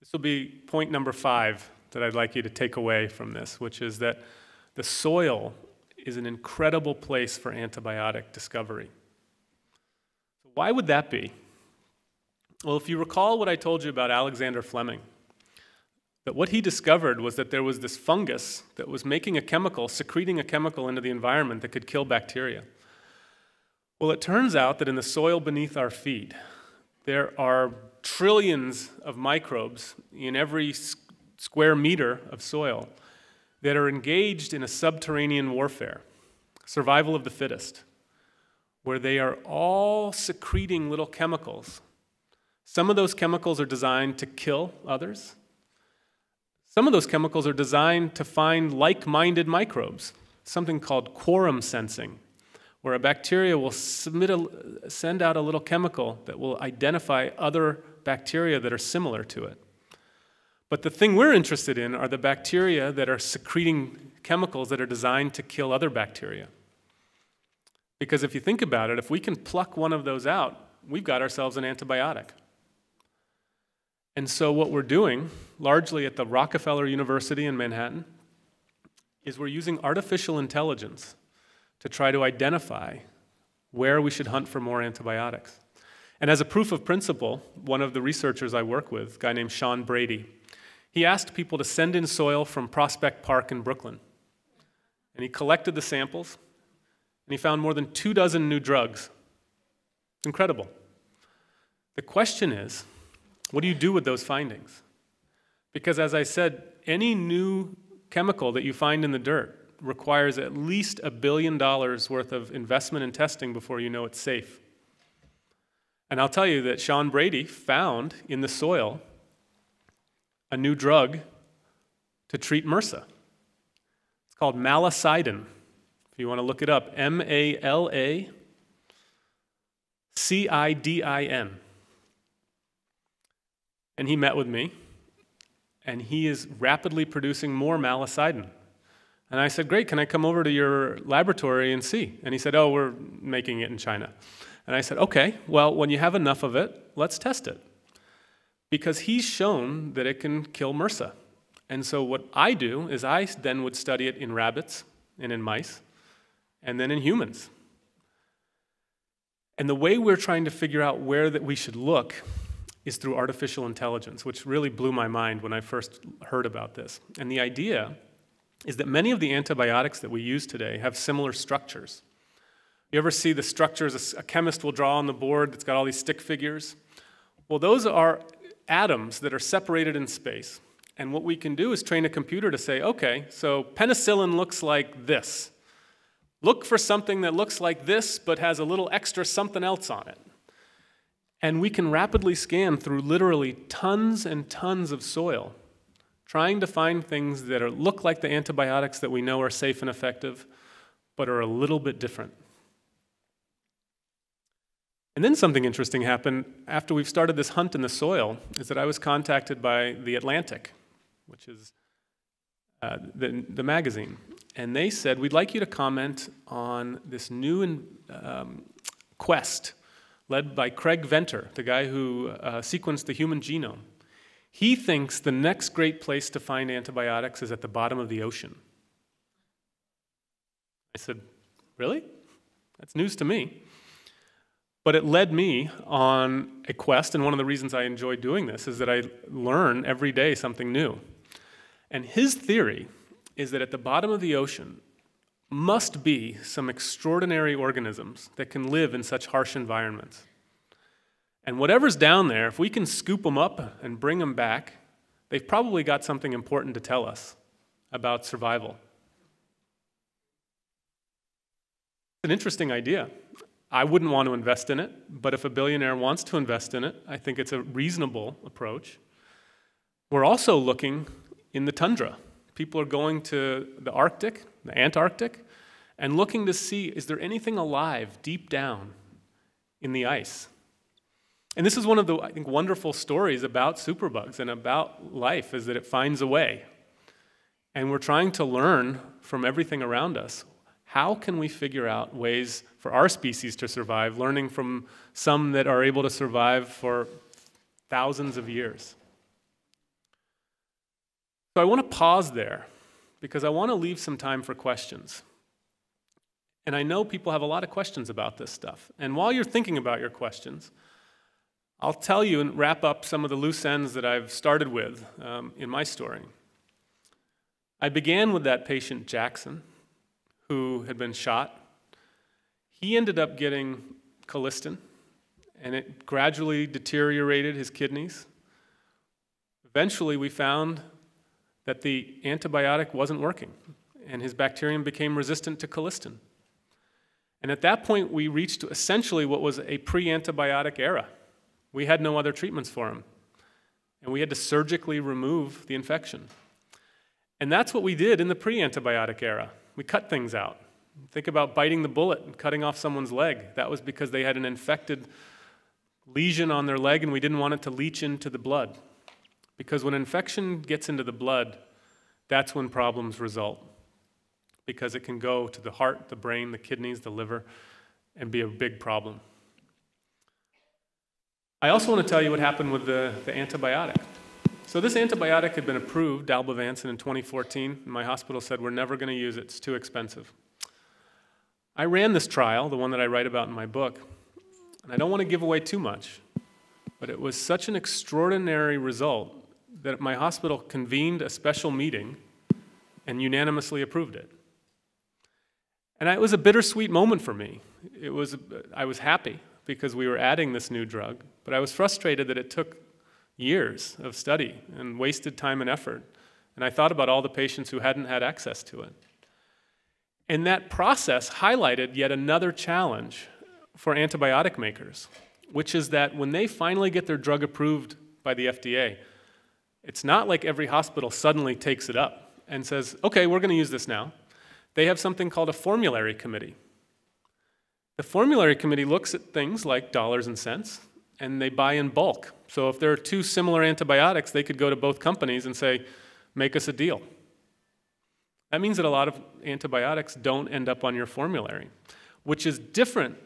This will be point number five that I'd like you to take away from this, which is that the soil is an incredible place for antibiotic discovery. Why would that be? Well, if you recall what I told you about Alexander Fleming, that what he discovered was that there was this fungus that was making a chemical, secreting a chemical into the environment that could kill bacteria. Well, it turns out that in the soil beneath our feet, there are trillions of microbes in every square meter of soil that are engaged in a subterranean warfare, survival of the fittest, where they are all secreting little chemicals. Some of those chemicals are designed to kill others, some of those chemicals are designed to find like minded microbes, something called quorum sensing, where a bacteria will a, send out a little chemical that will identify other bacteria that are similar to it. But the thing we're interested in are the bacteria that are secreting chemicals that are designed to kill other bacteria. Because if you think about it, if we can pluck one of those out, we've got ourselves an antibiotic. And so, what we're doing, largely at the Rockefeller University in Manhattan, is we're using artificial intelligence to try to identify where we should hunt for more antibiotics. And as a proof of principle, one of the researchers I work with, a guy named Sean Brady, he asked people to send in soil from Prospect Park in Brooklyn. And he collected the samples, and he found more than two dozen new drugs. Incredible. The question is, what do you do with those findings? Because, as I said, any new chemical that you find in the dirt requires at least a billion dollars worth of investment and testing before you know it's safe. And I'll tell you that Sean Brady found in the soil a new drug to treat MRSA. It's called malacidin. If you want to look it up, M A L A C I D I N. And he met with me, and he is rapidly producing more malacidin. And I said, Great, can I come over to your laboratory and see? And he said, Oh, we're making it in China. And I said, Okay, well, when you have enough of it, let's test it. Because he's shown that it can kill MRSA. And so what I do is I then would study it in rabbits and in mice, and then in humans. And the way we're trying to figure out where that we should look is through artificial intelligence, which really blew my mind when I first heard about this. And the idea is that many of the antibiotics that we use today have similar structures. You ever see the structures a chemist will draw on the board that's got all these stick figures? Well, those are atoms that are separated in space. And what we can do is train a computer to say, okay, so penicillin looks like this. Look for something that looks like this but has a little extra something else on it. And we can rapidly scan through literally tons and tons of soil, trying to find things that are, look like the antibiotics that we know are safe and effective, but are a little bit different. And then something interesting happened after we've started this hunt in the soil is that I was contacted by The Atlantic, which is uh, the, the magazine. And they said, We'd like you to comment on this new um, quest led by Craig Venter, the guy who uh, sequenced the human genome. He thinks the next great place to find antibiotics is at the bottom of the ocean. I said, Really? That's news to me. But it led me on a quest, and one of the reasons I enjoy doing this is that I learn every day something new. And his theory is that at the bottom of the ocean must be some extraordinary organisms that can live in such harsh environments. And whatever's down there, if we can scoop them up and bring them back, they've probably got something important to tell us about survival. It's an interesting idea. I wouldn't want to invest in it, but if a billionaire wants to invest in it, I think it's a reasonable approach. We're also looking in the tundra. People are going to the Arctic, the Antarctic, and looking to see is there anything alive deep down in the ice? And this is one of the, I think, wonderful stories about superbugs and about life is that it finds a way. And we're trying to learn from everything around us. How can we figure out ways for our species to survive, learning from some that are able to survive for thousands of years? So I want to pause there because I want to leave some time for questions. And I know people have a lot of questions about this stuff. And while you're thinking about your questions, I'll tell you and wrap up some of the loose ends that I've started with um, in my story. I began with that patient, Jackson, who had been shot. He ended up getting colistin, and it gradually deteriorated his kidneys. Eventually, we found that the antibiotic wasn't working, and his bacterium became resistant to colistin. And at that point, we reached essentially what was a pre antibiotic era. We had no other treatments for him, and we had to surgically remove the infection. And that's what we did in the pre antibiotic era. We cut things out. Think about biting the bullet and cutting off someone's leg. That was because they had an infected lesion on their leg and we didn't want it to leach into the blood. Because when infection gets into the blood, that's when problems result. Because it can go to the heart, the brain, the kidneys, the liver, and be a big problem. I also want to tell you what happened with the, the antibiotic. So this antibiotic had been approved, dalbavancin, in 2014. my hospital said, we're never going to use it. It's too expensive. I ran this trial, the one that I write about in my book, and I don't want to give away too much, but it was such an extraordinary result that my hospital convened a special meeting and unanimously approved it. And it was a bittersweet moment for me. It was, I was happy because we were adding this new drug, but I was frustrated that it took years of study and wasted time and effort. And I thought about all the patients who hadn't had access to it. And that process highlighted yet another challenge for antibiotic makers, which is that when they finally get their drug approved by the FDA, it's not like every hospital suddenly takes it up and says, okay, we're going to use this now. They have something called a formulary committee. The formulary committee looks at things like dollars and cents, and they buy in bulk. So if there are two similar antibiotics, they could go to both companies and say, make us a deal. That means that a lot of antibiotics don't end up on your formulary, which is different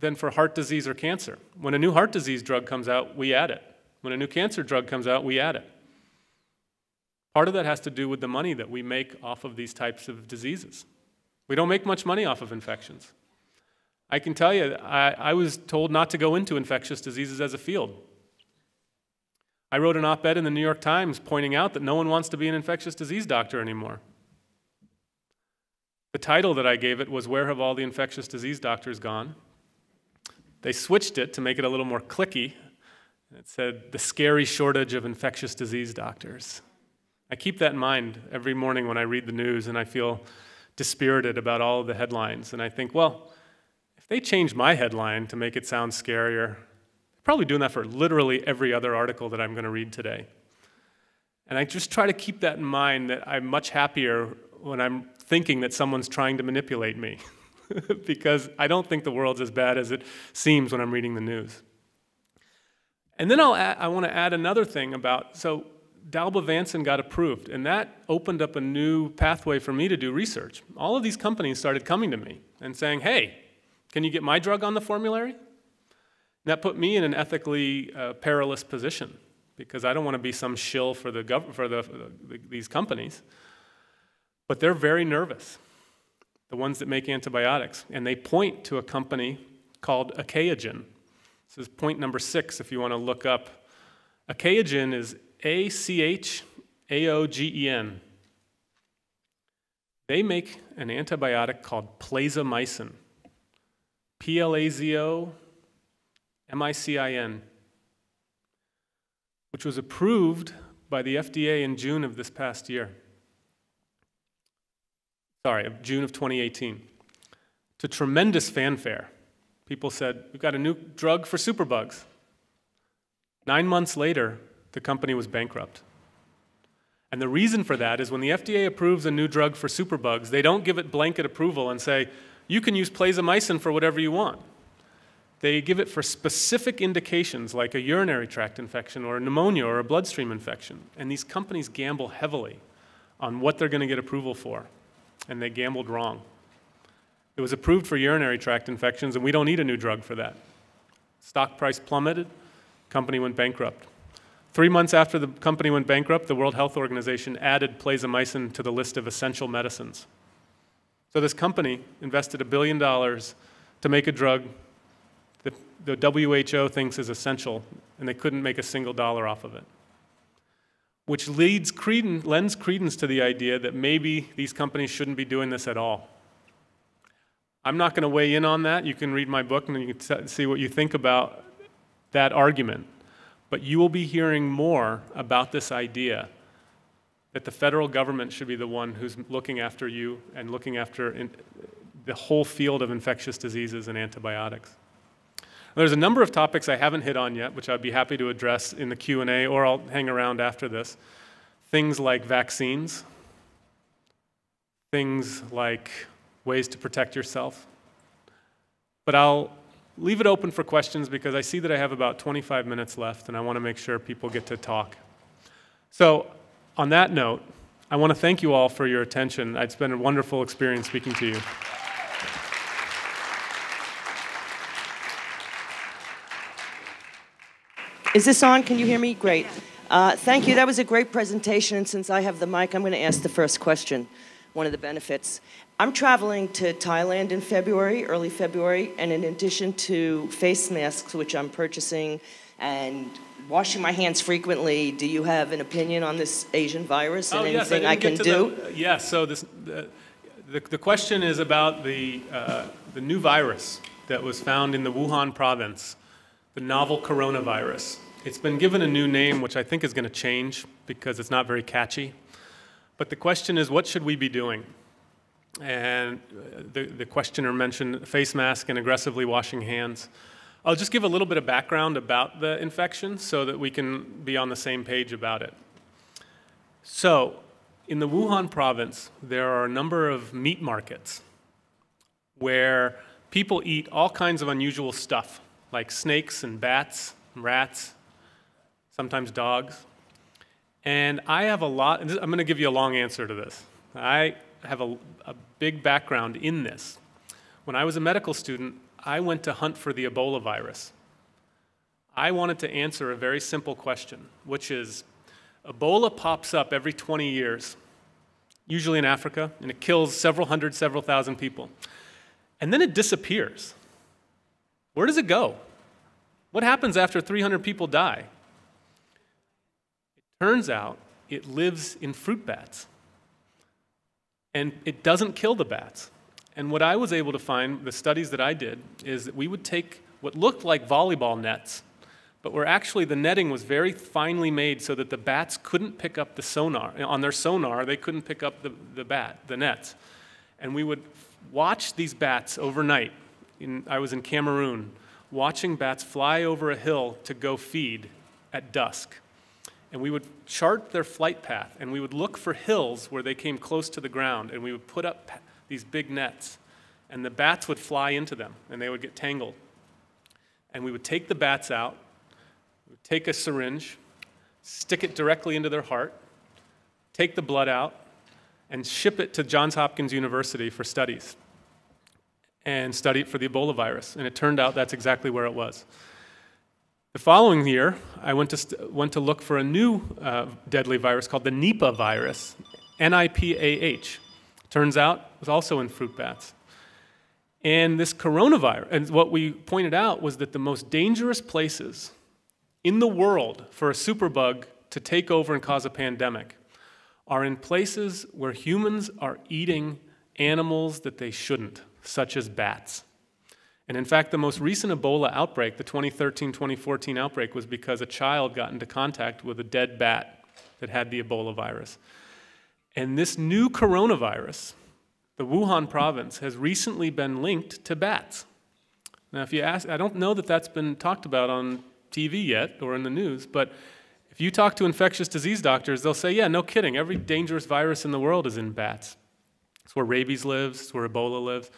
than for heart disease or cancer. When a new heart disease drug comes out, we add it. When a new cancer drug comes out, we add it. Part of that has to do with the money that we make off of these types of diseases. We don't make much money off of infections. I can tell you, I, I was told not to go into infectious diseases as a field. I wrote an op ed in the New York Times pointing out that no one wants to be an infectious disease doctor anymore. The title that I gave it was Where Have All the Infectious Disease Doctors Gone? They switched it to make it a little more clicky. It said, The Scary Shortage of Infectious Disease Doctors. I keep that in mind every morning when I read the news and I feel dispirited about all of the headlines. And I think, well, if they change my headline to make it sound scarier, they're probably doing that for literally every other article that I'm going to read today. And I just try to keep that in mind that I'm much happier when I'm thinking that someone's trying to manipulate me because I don't think the world's as bad as it seems when I'm reading the news. And then I'll add, I want to add another thing about so dalbavancin got approved, and that opened up a new pathway for me to do research. All of these companies started coming to me and saying, "Hey, can you get my drug on the formulary?" And that put me in an ethically uh, perilous position because I don't want to be some shill for the gov- for the, the, these companies. But they're very nervous, the ones that make antibiotics. And they point to a company called Achaogen. This is point number six if you want to look up. Achaogen is A C H A O G E N. They make an antibiotic called plazomicin. P L A Z O M I C I N, which was approved by the FDA in June of this past year sorry, June of 2018, to tremendous fanfare. People said, We've got a new drug for superbugs. Nine months later, the company was bankrupt. And the reason for that is when the FDA approves a new drug for superbugs, they don't give it blanket approval and say, you can use plazomicin for whatever you want. They give it for specific indications like a urinary tract infection or pneumonia or a bloodstream infection. And these companies gamble heavily on what they're going to get approval for and they gambled wrong. It was approved for urinary tract infections, and we don't need a new drug for that. Stock price plummeted, company went bankrupt. Three months after the company went bankrupt, the World Health Organization added plazomicin to the list of essential medicines. So this company invested a billion dollars to make a drug the, the WHO thinks is essential, and they couldn't make a single dollar off of it. Which leads lends credence to the idea that maybe these companies shouldn't be doing this at all. I'm not going to weigh in on that. You can read my book and you can see what you think about that argument. But you will be hearing more about this idea that the federal government should be the one who's looking after you and looking after in, the whole field of infectious diseases and antibiotics. There's a number of topics I haven't hit on yet, which I'd be happy to address in the Q&A, or I'll hang around after this. Things like vaccines, things like ways to protect yourself. But I'll leave it open for questions because I see that I have about 25 minutes left, and I want to make sure people get to talk. So on that note, I want to thank you all for your attention. It's been a wonderful experience speaking to you. Is this on? Can you hear me? Great. Uh, thank you. That was a great presentation. And since I have the mic, I'm going to ask the first question, one of the benefits. I'm traveling to Thailand in February, early February, and in addition to face masks, which I'm purchasing, and washing my hands frequently, do you have an opinion on this Asian virus and oh, yes, anything I, I can do? The, yes, so this, the, the, the, question is about the, uh, the new virus that was found in the Wuhan province, the novel coronavirus. It's been given a new name, which I think is going to change because it's not very catchy. But the question is, what should we be doing? And the, the questioner mentioned face mask and aggressively washing hands. I'll just give a little bit of background about the infection so that we can be on the same page about it. So, in the Wuhan province, there are a number of meat markets where people eat all kinds of unusual stuff, like snakes and bats, and rats, sometimes dogs. And I have a lot, I'm going to give you a long answer to this. I have a, a big background in this. When I was a medical student, I went to hunt for the Ebola virus. I wanted to answer a very simple question, which is Ebola pops up every 20 years, usually in Africa, and it kills several hundred, several thousand people. And then it disappears. Where does it go? What happens after 300 people die? Turns out it lives in fruit bats. And it doesn't kill the bats. And what I was able to find, the studies that I did, is that we would take what looked like volleyball nets, but where actually the netting was very finely made so that the bats couldn't pick up the sonar. On their sonar, they couldn't pick up the, the bat, the nets. And we would watch these bats overnight. In, I was in Cameroon, watching bats fly over a hill to go feed at dusk. And we would chart their flight path, and we would look for hills where they came close to the ground, and we would put up these big nets, and the bats would fly into them, and they would get tangled. And we would take the bats out, take a syringe, stick it directly into their heart, take the blood out, and ship it to Johns Hopkins University for studies and study it for the Ebola virus. And it turned out that's exactly where it was. The following year, I went to, went to look for a new uh, deadly virus called the Nipah virus, N I P A H. Turns out it was also in fruit bats. And this coronavirus, and what we pointed out was that the most dangerous places in the world for a superbug to take over and cause a pandemic are in places where humans are eating animals that they shouldn't, such as bats. And in fact, the most recent Ebola outbreak, the 2013 2014 outbreak, was because a child got into contact with a dead bat that had the Ebola virus. And this new coronavirus, the Wuhan province, has recently been linked to bats. Now, if you ask, I don't know that that's been talked about on TV yet or in the news, but if you talk to infectious disease doctors, they'll say, yeah, no kidding, every dangerous virus in the world is in bats. It's where rabies lives, it's where Ebola lives.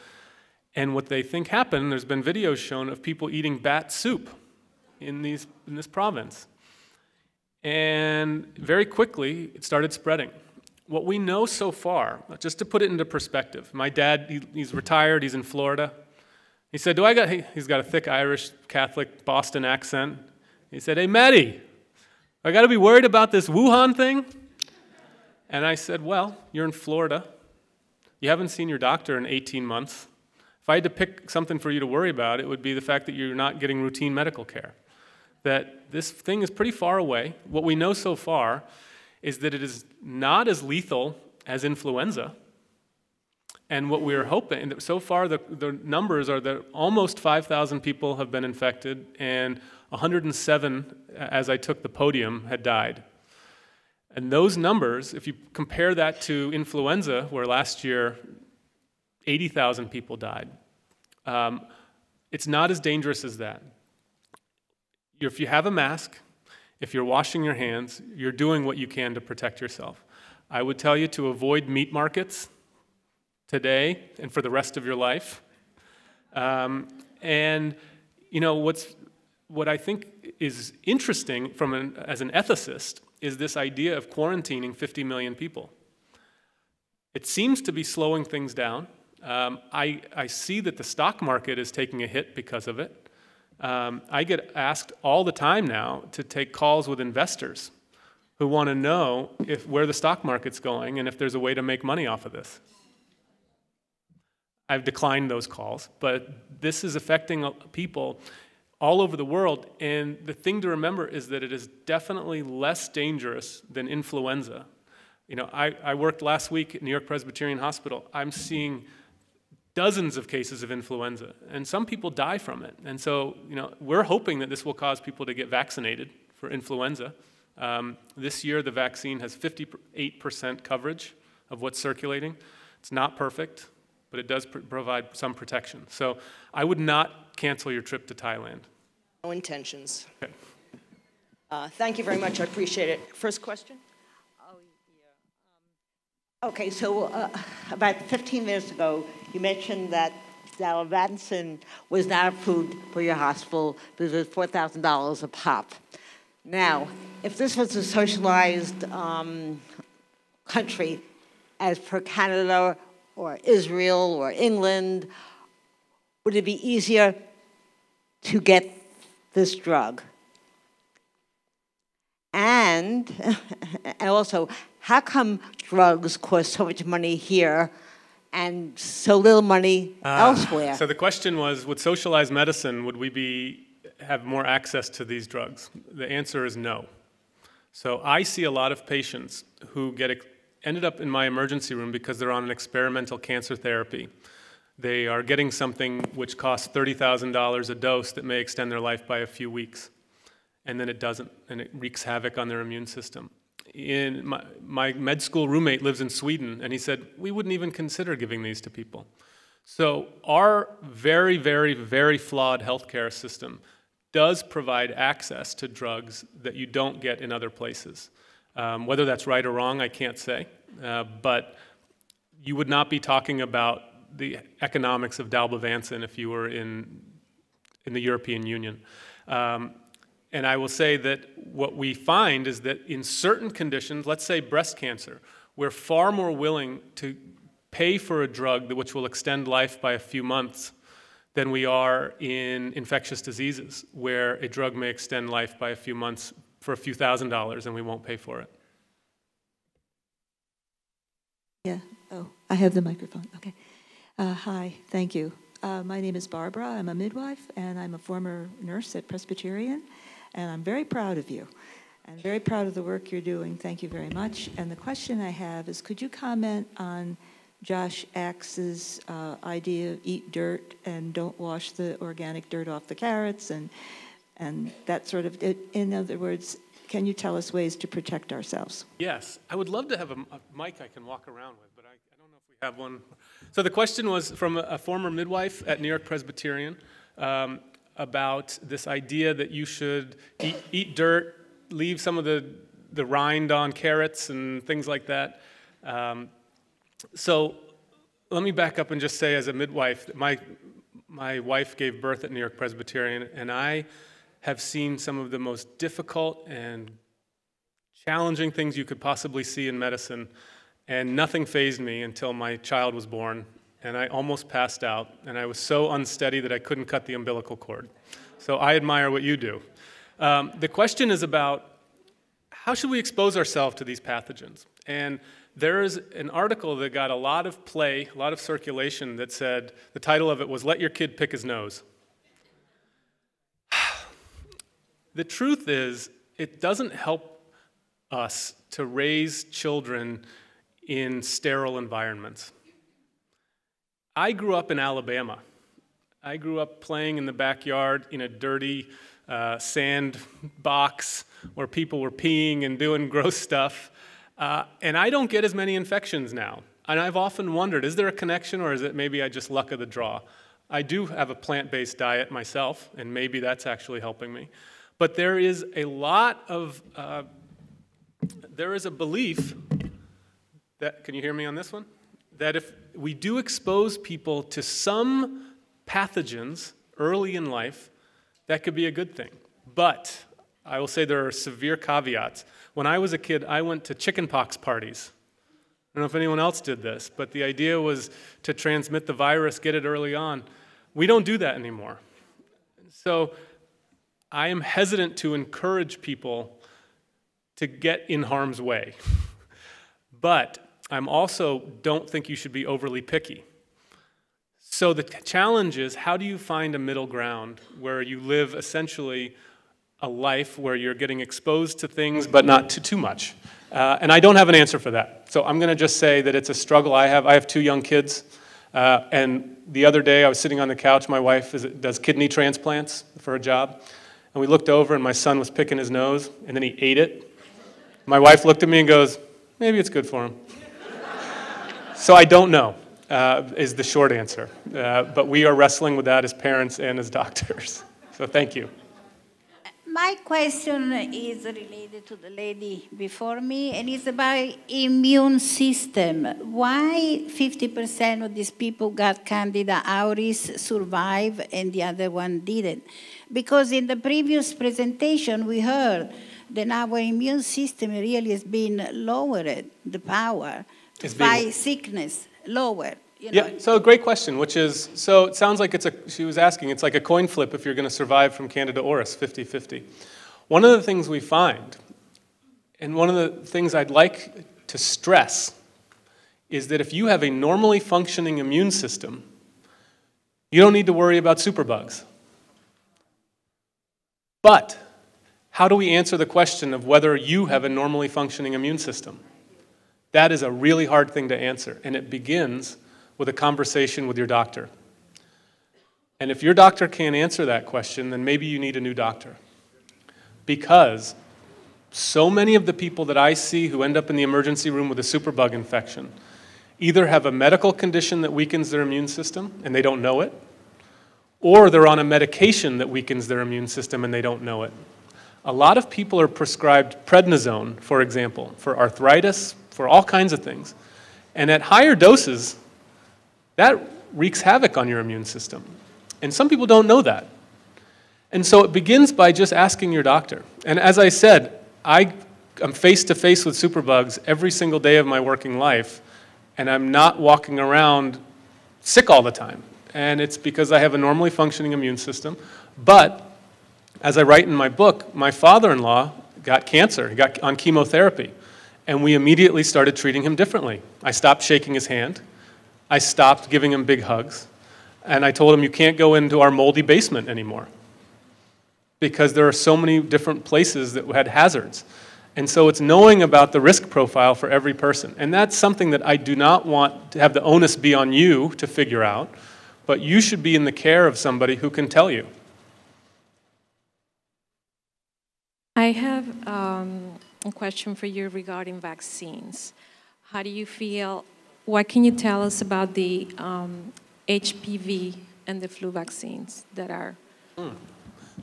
And what they think happened, there's been videos shown of people eating bat soup in, these, in this province. And very quickly, it started spreading what we know so far, just to put it into perspective, my dad, he, he's retired, he's in Florida. He said, Do I got, he's got a thick Irish Catholic Boston accent. He said, Hey, Matty, I got to be worried about this Wuhan thing? And I said, Well, you're in Florida. You haven't seen your doctor in 18 months. If I had to pick something for you to worry about, it would be the fact that you're not getting routine medical care. That this thing is pretty far away. What we know so far is that it is not as lethal as influenza. And what we're hoping, so far the, the numbers are that almost 5,000 people have been infected and 107, as I took the podium, had died. And those numbers, if you compare that to influenza, where last year 80,000 people died, um, it's not as dangerous as that. If you have a mask, if you're washing your hands, you're doing what you can to protect yourself. I would tell you to avoid meat markets today and for the rest of your life. Um, and you know what's what I think is interesting from an, as an ethicist is this idea of quarantining 50 million people. It seems to be slowing things down. Um, I, I see that the stock market is taking a hit because of it. Um, I get asked all the time now to take calls with investors who want to know if, where the stock market's going and if there's a way to make money off of this. I've declined those calls, but this is affecting people all over the world. And the thing to remember is that it is definitely less dangerous than influenza. You know, I, I worked last week at New York Presbyterian Hospital. I'm seeing dozens of cases of influenza, and some people die from it. And so, you know, we're hoping that this will cause people to get vaccinated for influenza. Um, this year, the vaccine has 58% coverage of what's circulating. It's not perfect, but it does pr provide some protection. So I would not cancel your trip to Thailand. No intentions. Okay. Uh, thank you very much. I appreciate it. First question? Okay, so uh, about 15 minutes ago, you mentioned that dalbavancin was not approved for your hospital because it was $4,000 a pop. Now, if this was a socialized um, country, as per Canada or Israel or England, would it be easier to get this drug? And, and also, how come drugs cost so much money here and so little money uh, elsewhere? So the question was, with socialized medicine, would we be have more access to these drugs? The answer is no. So I see a lot of patients who get ended up in my emergency room because they're on an experimental cancer therapy. They are getting something which costs $30,000 a dose that may extend their life by a few weeks. And then it doesn't, and it wreaks havoc on their immune system. In my, my med school roommate lives in Sweden, and he said, We wouldn't even consider giving these to people. So, our very, very, very flawed healthcare system does provide access to drugs that you don't get in other places. Um, whether that's right or wrong, I can't say. Uh, but you would not be talking about the economics of dalbavancin if you were in, in the European Union. Um, and I will say that what we find is that in certain conditions, let's say breast cancer, we're far more willing to pay for a drug which will extend life by a few months than we are in infectious diseases, where a drug may extend life by a few months for a few thousand dollars and we won't pay for it. Yeah, oh, I have the microphone. Okay. Uh, hi, thank you. Uh, my name is Barbara. I'm a midwife and I'm a former nurse at Presbyterian, and I'm very proud of you. I'm very proud of the work you're doing. Thank you very much. And the question I have is could you comment on Josh Axe's uh, idea of eat dirt and don't wash the organic dirt off the carrots and and that sort of in other words can you tell us ways to protect ourselves yes i would love to have a, a mic i can walk around with but I, I, don't know if we have one so the question was from a, a former midwife at new york presbyterian um, about this idea that you should eat, eat, dirt leave some of the, the rind on carrots and things like that. Um, so let me back up and just say, as a midwife, my, my wife gave birth at New York Presbyterian, and I have seen some of the most difficult and challenging things you could possibly see in medicine, and nothing fazed me until my child was born, and I almost passed out, and I was so unsteady that I couldn't cut the umbilical cord. So I admire what you do. Um, the question is about how should we expose ourselves to these pathogens? And there is an article that got a lot of play, a lot of circulation that said the title of it was Let Your Kid Pick His Nose. the truth is, it doesn't help us to raise children in sterile environments. I grew up in Alabama. I grew up playing in the backyard in a dirty uh, sand box where people were peeing and doing gross stuff. Uh, and I don't get as many infections now. And I've often wondered is there a connection or is it maybe I just luck of the draw? I do have a plant based diet myself, and maybe that's actually helping me. But there is a lot of, uh, there is a belief that, can you hear me on this one? That if we do expose people to some pathogens early in life, that could be a good thing. But I will say there are severe caveats. When I was a kid, I went to chickenpox parties. I don't know if anyone else did this, but the idea was to transmit the virus, get it early on. We don't do that anymore. So I am hesitant to encourage people to get in harm's way. but I'm also don't think you should be overly picky. So the challenge is how do you find a middle ground where you live essentially a life where you're getting exposed to things but not to too much? Uh, and I don't have an answer for that. So I'm going to just say that it's a struggle I have. I have two young kids. Uh, and the other day I was sitting on the couch. My wife is, does kidney transplants for a job. And we looked over and my son was picking his nose and then he ate it. My wife looked at me and goes, maybe it's good for him. So I don't know uh, is the short answer. Uh, but we are wrestling with that as parents and as doctors. So thank you. My question is related to the lady before me, and it's about immune system. Why 50% of these people got Candida auris, survive, and the other one didn't? Because in the previous presentation, we heard that our immune system really has been lowered, the power to fight sickness lower. You know. Yeah, so a great question, which is so it sounds like it's a, she was asking, it's like a coin flip if you're going to survive from Candida auris, 50 50. One of the things we find, and one of the things I'd like to stress, is that if you have a normally functioning immune system, you don't need to worry about superbugs. But how do we answer the question of whether you have a normally functioning immune system? That is a really hard thing to answer, and it begins with a conversation with your doctor. And if your doctor can't answer that question, then maybe you need a new doctor. Because so many of the people that I see who end up in the emergency room with a superbug infection either have a medical condition that weakens their immune system and they don't know it, or they're on a medication that weakens their immune system and they don't know it. A lot of people are prescribed prednisone, for example, for arthritis, for all kinds of things. And at higher doses, that wreaks havoc on your immune system. And some people don't know that. And so it begins by just asking your doctor. And as I said, I am face to face with superbugs every single day of my working life, and I'm not walking around sick all the time. And it's because I have a normally functioning immune system. But as I write in my book, my father in law got cancer, he got on chemotherapy and we immediately started treating him differently. I stopped shaking his hand. I stopped giving him big hugs. And I told him, You can't go into our moldy basement anymore because there are so many different places that had hazards. And so it's knowing about the risk profile for every person. And that's something that I do not want to have the onus be on you to figure out, but you should be in the care of somebody who can tell you. I have um, question for you regarding vaccines. How do you feel? What can you tell us about the um, HPV and the flu vaccines that are? Mm.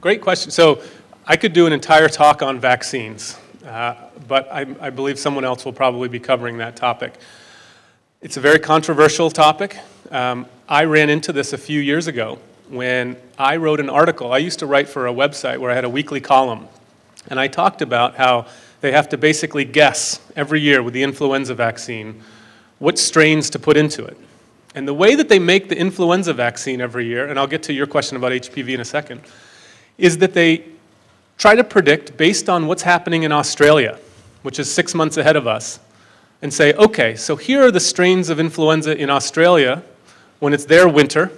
Great question. So I could do an entire talk on vaccines, uh, but I, I believe someone else will probably be covering that topic. It's a very controversial topic. Um, I ran into this a few years ago when I wrote an article. I used to write for a website where I had a weekly column, and I talked about how they have to basically guess every year with the influenza vaccine what strains to put into it. And the way that they make the influenza vaccine every year, and I'll get to your question about HPV in a second, is that they try to predict based on what's happening in Australia, which is six months ahead of us. and say, okay, so here are the strains of influenza in Australia when it's their winter.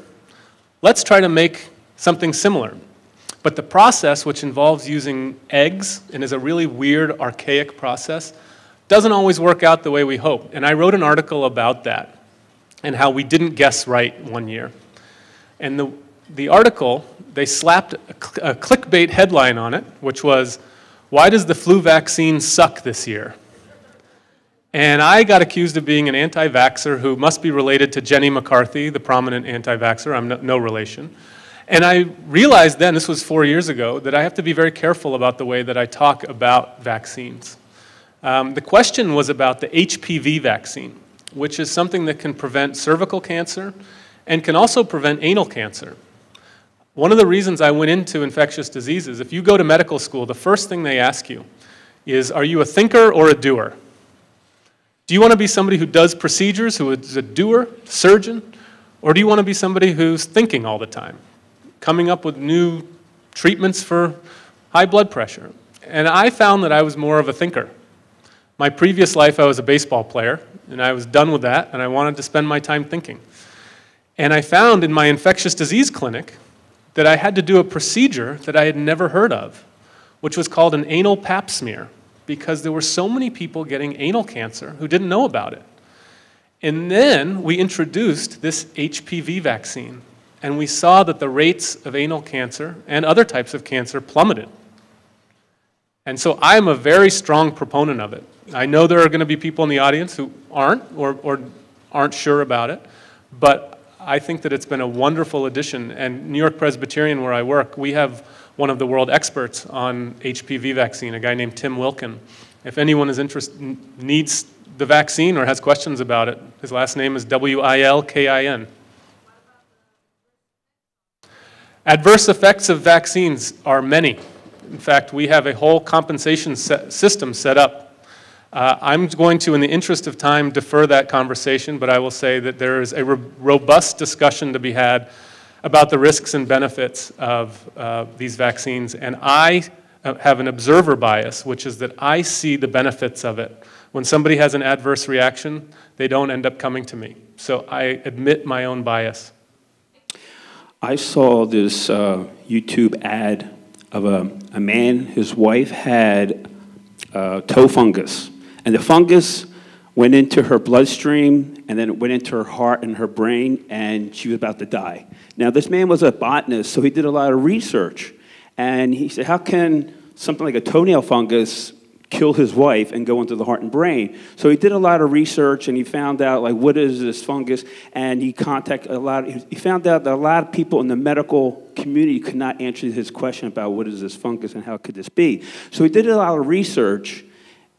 Let's try to make something similar. But the process, which involves using eggs and is a really weird, archaic process, doesn't always work out the way we hope. And I wrote an article about that and how we didn't guess right one year. And the, the article, they slapped a, a clickbait headline on it, which was, Why does the flu vaccine suck this year? And I got accused of being an anti vaxxer who must be related to Jenny McCarthy, the prominent anti vaxxer. I'm no, no relation. And I realized then, this was four years ago, that I have to be very careful about the way that I talk about vaccines. Um, the question was about the HPV vaccine, which is something that can prevent cervical cancer and can also prevent anal cancer. One of the reasons I went into infectious diseases, if you go to medical school, the first thing they ask you is Are you a thinker or a doer? Do you want to be somebody who does procedures, who is a doer, surgeon? Or do you want to be somebody who's thinking all the time, coming up with new treatments for high blood pressure? And I found that I was more of a thinker. My previous life, I was a baseball player, and I was done with that, and I wanted to spend my time thinking. And I found in my infectious disease clinic that I had to do a procedure that I had never heard of, which was called an anal pap smear, because there were so many people getting anal cancer who didn't know about it. And then we introduced this HPV vaccine, and we saw that the rates of anal cancer and other types of cancer plummeted. And so I'm a very strong proponent of it. I know there are going to be people in the audience who aren't or, or aren't sure about it, but I think that it's been a wonderful addition. And New York Presbyterian, where I work, we have one of the world experts on HPV vaccine, a guy named Tim Wilkin. If anyone is interested, needs the vaccine or has questions about it, his last name is W I L K I N. Adverse effects of vaccines are many. In fact, we have a whole compensation system set up uh, I'm going to, in the interest of time, defer that conversation, but I will say that there is a ro- robust discussion to be had about the risks and benefits of uh, these vaccines. And I uh, have an observer bias, which is that I see the benefits of it. When somebody has an adverse reaction, they don't end up coming to me. So I admit my own bias. I saw this uh, YouTube ad of a, a man, his wife had uh, toe fungus and the fungus went into her bloodstream and then it went into her heart and her brain, and she was about to die. Now, this man was a botanist, so he did a lot of research. And he said, How can something like a toenail fungus kill his wife and go into the heart and brain. So he did a lot of research and he found out like what is this fungus and he contacted a lot of, he found out that a lot of people in the medical community could not answer his question about what is this fungus and how could this be. So he did a lot of research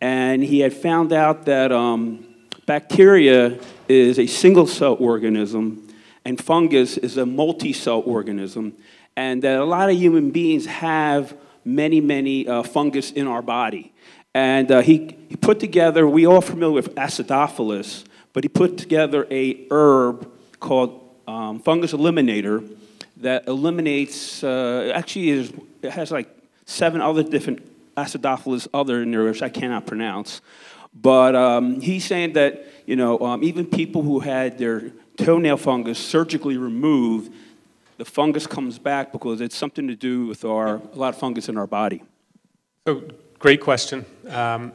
and he had found out that um, bacteria is a single cell organism and fungus is a multi cell organism, and that a lot of human beings have many, many uh, fungus in our body. And uh, he, he put together, we all familiar with acidophilus, but he put together a herb called um, fungus eliminator that eliminates, uh, actually is, it has like seven other different acidophilus other in there, which I cannot pronounce. But um, he's saying that, you know, um, even people who had their toenail fungus surgically removed, the fungus comes back because it's something to do with our, a lot of fungus in our body. So, great question. Um,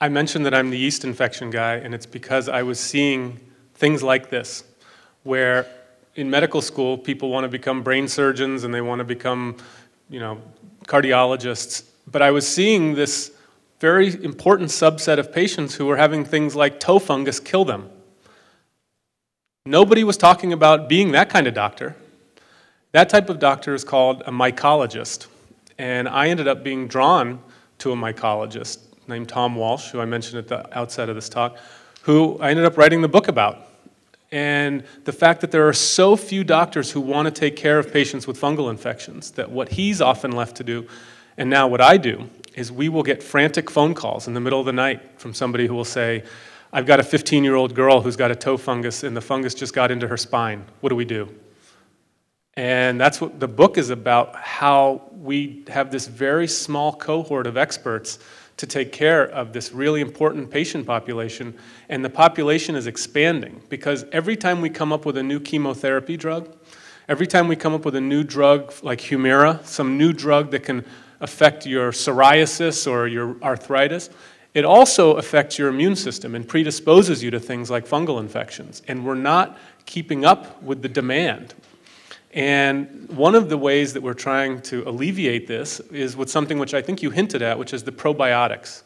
I mentioned that I'm the yeast infection guy, and it's because I was seeing things like this, where in medical school, people want to become brain surgeons and they want to become, you know, cardiologists, but I was seeing this very important subset of patients who were having things like toe fungus kill them. Nobody was talking about being that kind of doctor. That type of doctor is called a mycologist. And I ended up being drawn to a mycologist named Tom Walsh, who I mentioned at the outset of this talk, who I ended up writing the book about. And the fact that there are so few doctors who want to take care of patients with fungal infections, that what he's often left to do, and now what I do, is we will get frantic phone calls in the middle of the night from somebody who will say, I've got a 15 year old girl who's got a toe fungus and the fungus just got into her spine. What do we do? And that's what the book is about how we have this very small cohort of experts to take care of this really important patient population. And the population is expanding because every time we come up with a new chemotherapy drug, every time we come up with a new drug like Humira, some new drug that can affect your psoriasis or your arthritis, it also affects your immune system and predisposes you to things like fungal infections. And we're not keeping up with the demand. And one of the ways that we're trying to alleviate this is with something which I think you hinted at, which is the probiotics.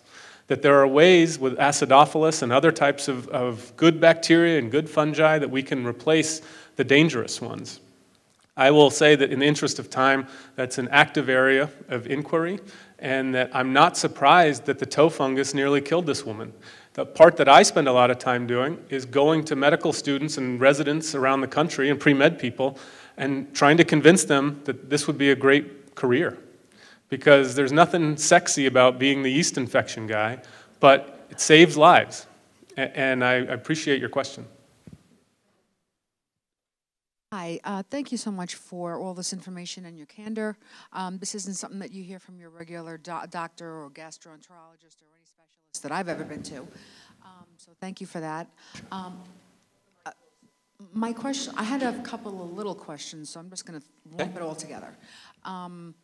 That there are ways with acidophilus and other types of, of good bacteria and good fungi that we can replace the dangerous ones. I will say that in the interest of time, that's an active area of inquiry, and that I'm not surprised that the toe fungus nearly killed this woman. The part that I spend a lot of time doing is going to medical students and residents around the country and pre med people and trying to convince them that this would be a great career. Because there's nothing sexy about being the yeast infection guy, but it saves lives. And I appreciate your question. Hi, uh, thank you so much for all this information and your candor. Um, this isn't something that you hear from your regular do doctor or gastroenterologist or any specialist that I've ever been to. Um, so thank you for that. Um, my question, I had a couple of little questions, so I'm just going to lump it all together. Um,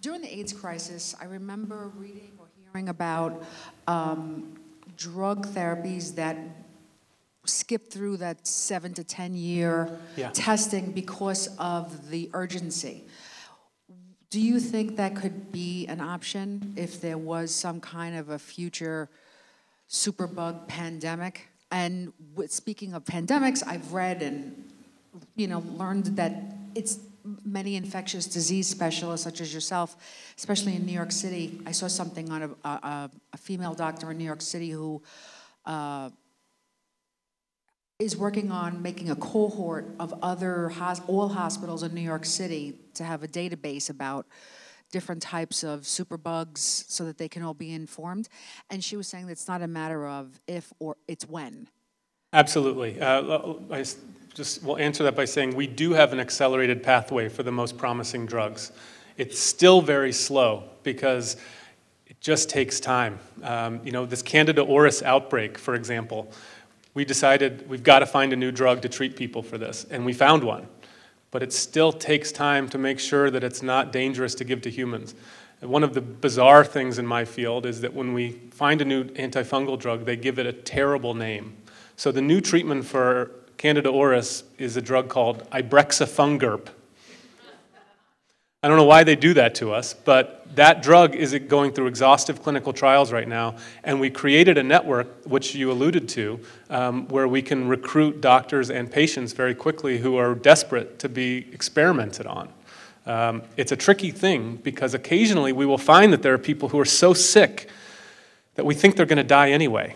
during the AIDS crisis, I remember reading or hearing about um, drug therapies that skipped through that seven to 10 year yeah. testing because of the urgency. Do you think that could be an option if there was some kind of a future superbug pandemic? And with, speaking of pandemics, I've read and you know learned that it's many infectious disease specialists, such as yourself, especially in New York City. I saw something on a, a, a female doctor in New York City who uh, is working on making a cohort of other all hospitals in New York City to have a database about different types of superbugs so that they can all be informed. And she was saying that it's not a matter of if or it's when. Absolutely. Uh, I just will answer that by saying we do have an accelerated pathway for the most promising drugs. It's still very slow because it just takes time. Um, you know, this Candida auris outbreak, for example, we decided we've got to find a new drug to treat people for this, and we found one but it still takes time to make sure that it's not dangerous to give to humans. And one of the bizarre things in my field is that when we find a new antifungal drug, they give it a terrible name. So the new treatment for Candida auris is a drug called ibrexafungerp. I don't know why they do that to us, but that drug is going through exhaustive clinical trials right now, and we created a network, which you alluded to, um, where we can recruit doctors and patients very quickly who are desperate to be experimented on. Um, it's a tricky thing because occasionally we will find that there are people who are so sick that we think they're going to die anyway,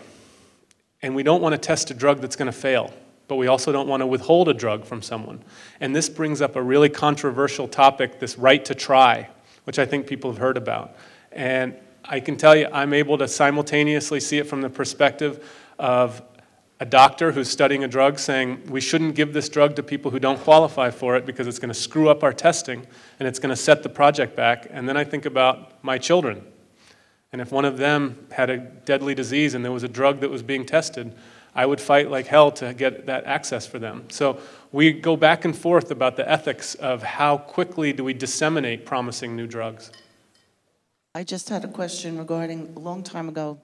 and we don't want to test a drug that's going to fail but we also don't want to withhold a drug from someone. And this brings up a really controversial topic this right to try, which I think people have heard about. And I can tell you, I'm able to simultaneously see it from the perspective of a doctor who's studying a drug saying we shouldn't give this drug to people who don't qualify for it because it's going to screw up our testing and it's going to set the project back. And then I think about my children. And if one of them had a deadly disease and there was a drug that was being tested, I would fight like hell to get that access for them. So we go back and forth about the ethics of how quickly do we disseminate promising new drugs. I just had a question regarding a long time ago,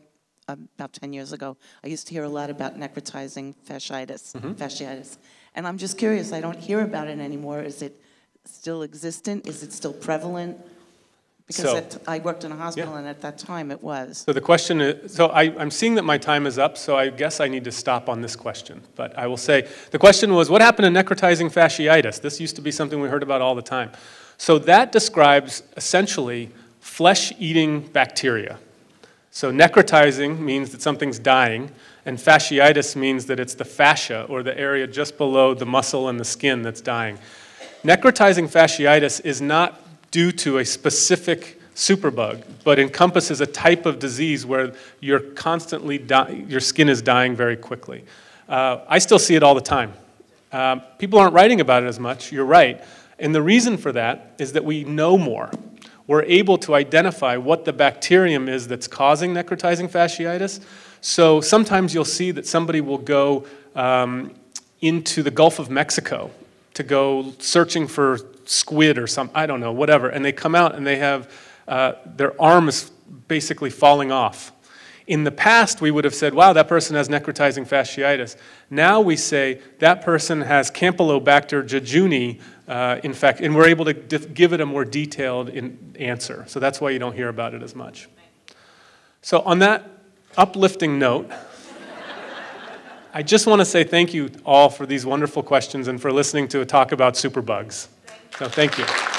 about 10 years ago, I used to hear a lot about necrotizing fasciitis, mm-hmm. fasciitis. And I'm just curious, I don't hear about it anymore. Is it still existent? Is it still prevalent? Because so, at, I worked in a hospital, yeah. and at that time it was. So the question is so I, I'm seeing that my time is up, so I guess I need to stop on this question. But I will say the question was what happened to necrotizing fasciitis? This used to be something we heard about all the time. So that describes essentially flesh eating bacteria. So necrotizing means that something's dying, and fasciitis means that it's the fascia or the area just below the muscle and the skin that's dying. Necrotizing fasciitis is not due to a specific superbug, but encompasses a type of disease where you're constantly your skin is dying very quickly. Uh, I still see it all the time. Um, people aren't writing about it as much, you're right. And the reason for that is that we know more. We're able to identify what the bacterium is that's causing necrotizing fasciitis. So sometimes you'll see that somebody will go um, into the Gulf of Mexico to go searching for squid or some, I don't know, whatever, and they come out and they have uh, their arm is basically falling off. In the past, we would have said, wow, that person has necrotizing fasciitis. Now we say that person has Campylobacter jejuni uh, infect, and we're able to give it a more detailed in answer. So that's why you don't hear about it as much. So on that uplifting note, I just want to say thank you all for these wonderful questions and for listening to a talk about superbugs. So thank you.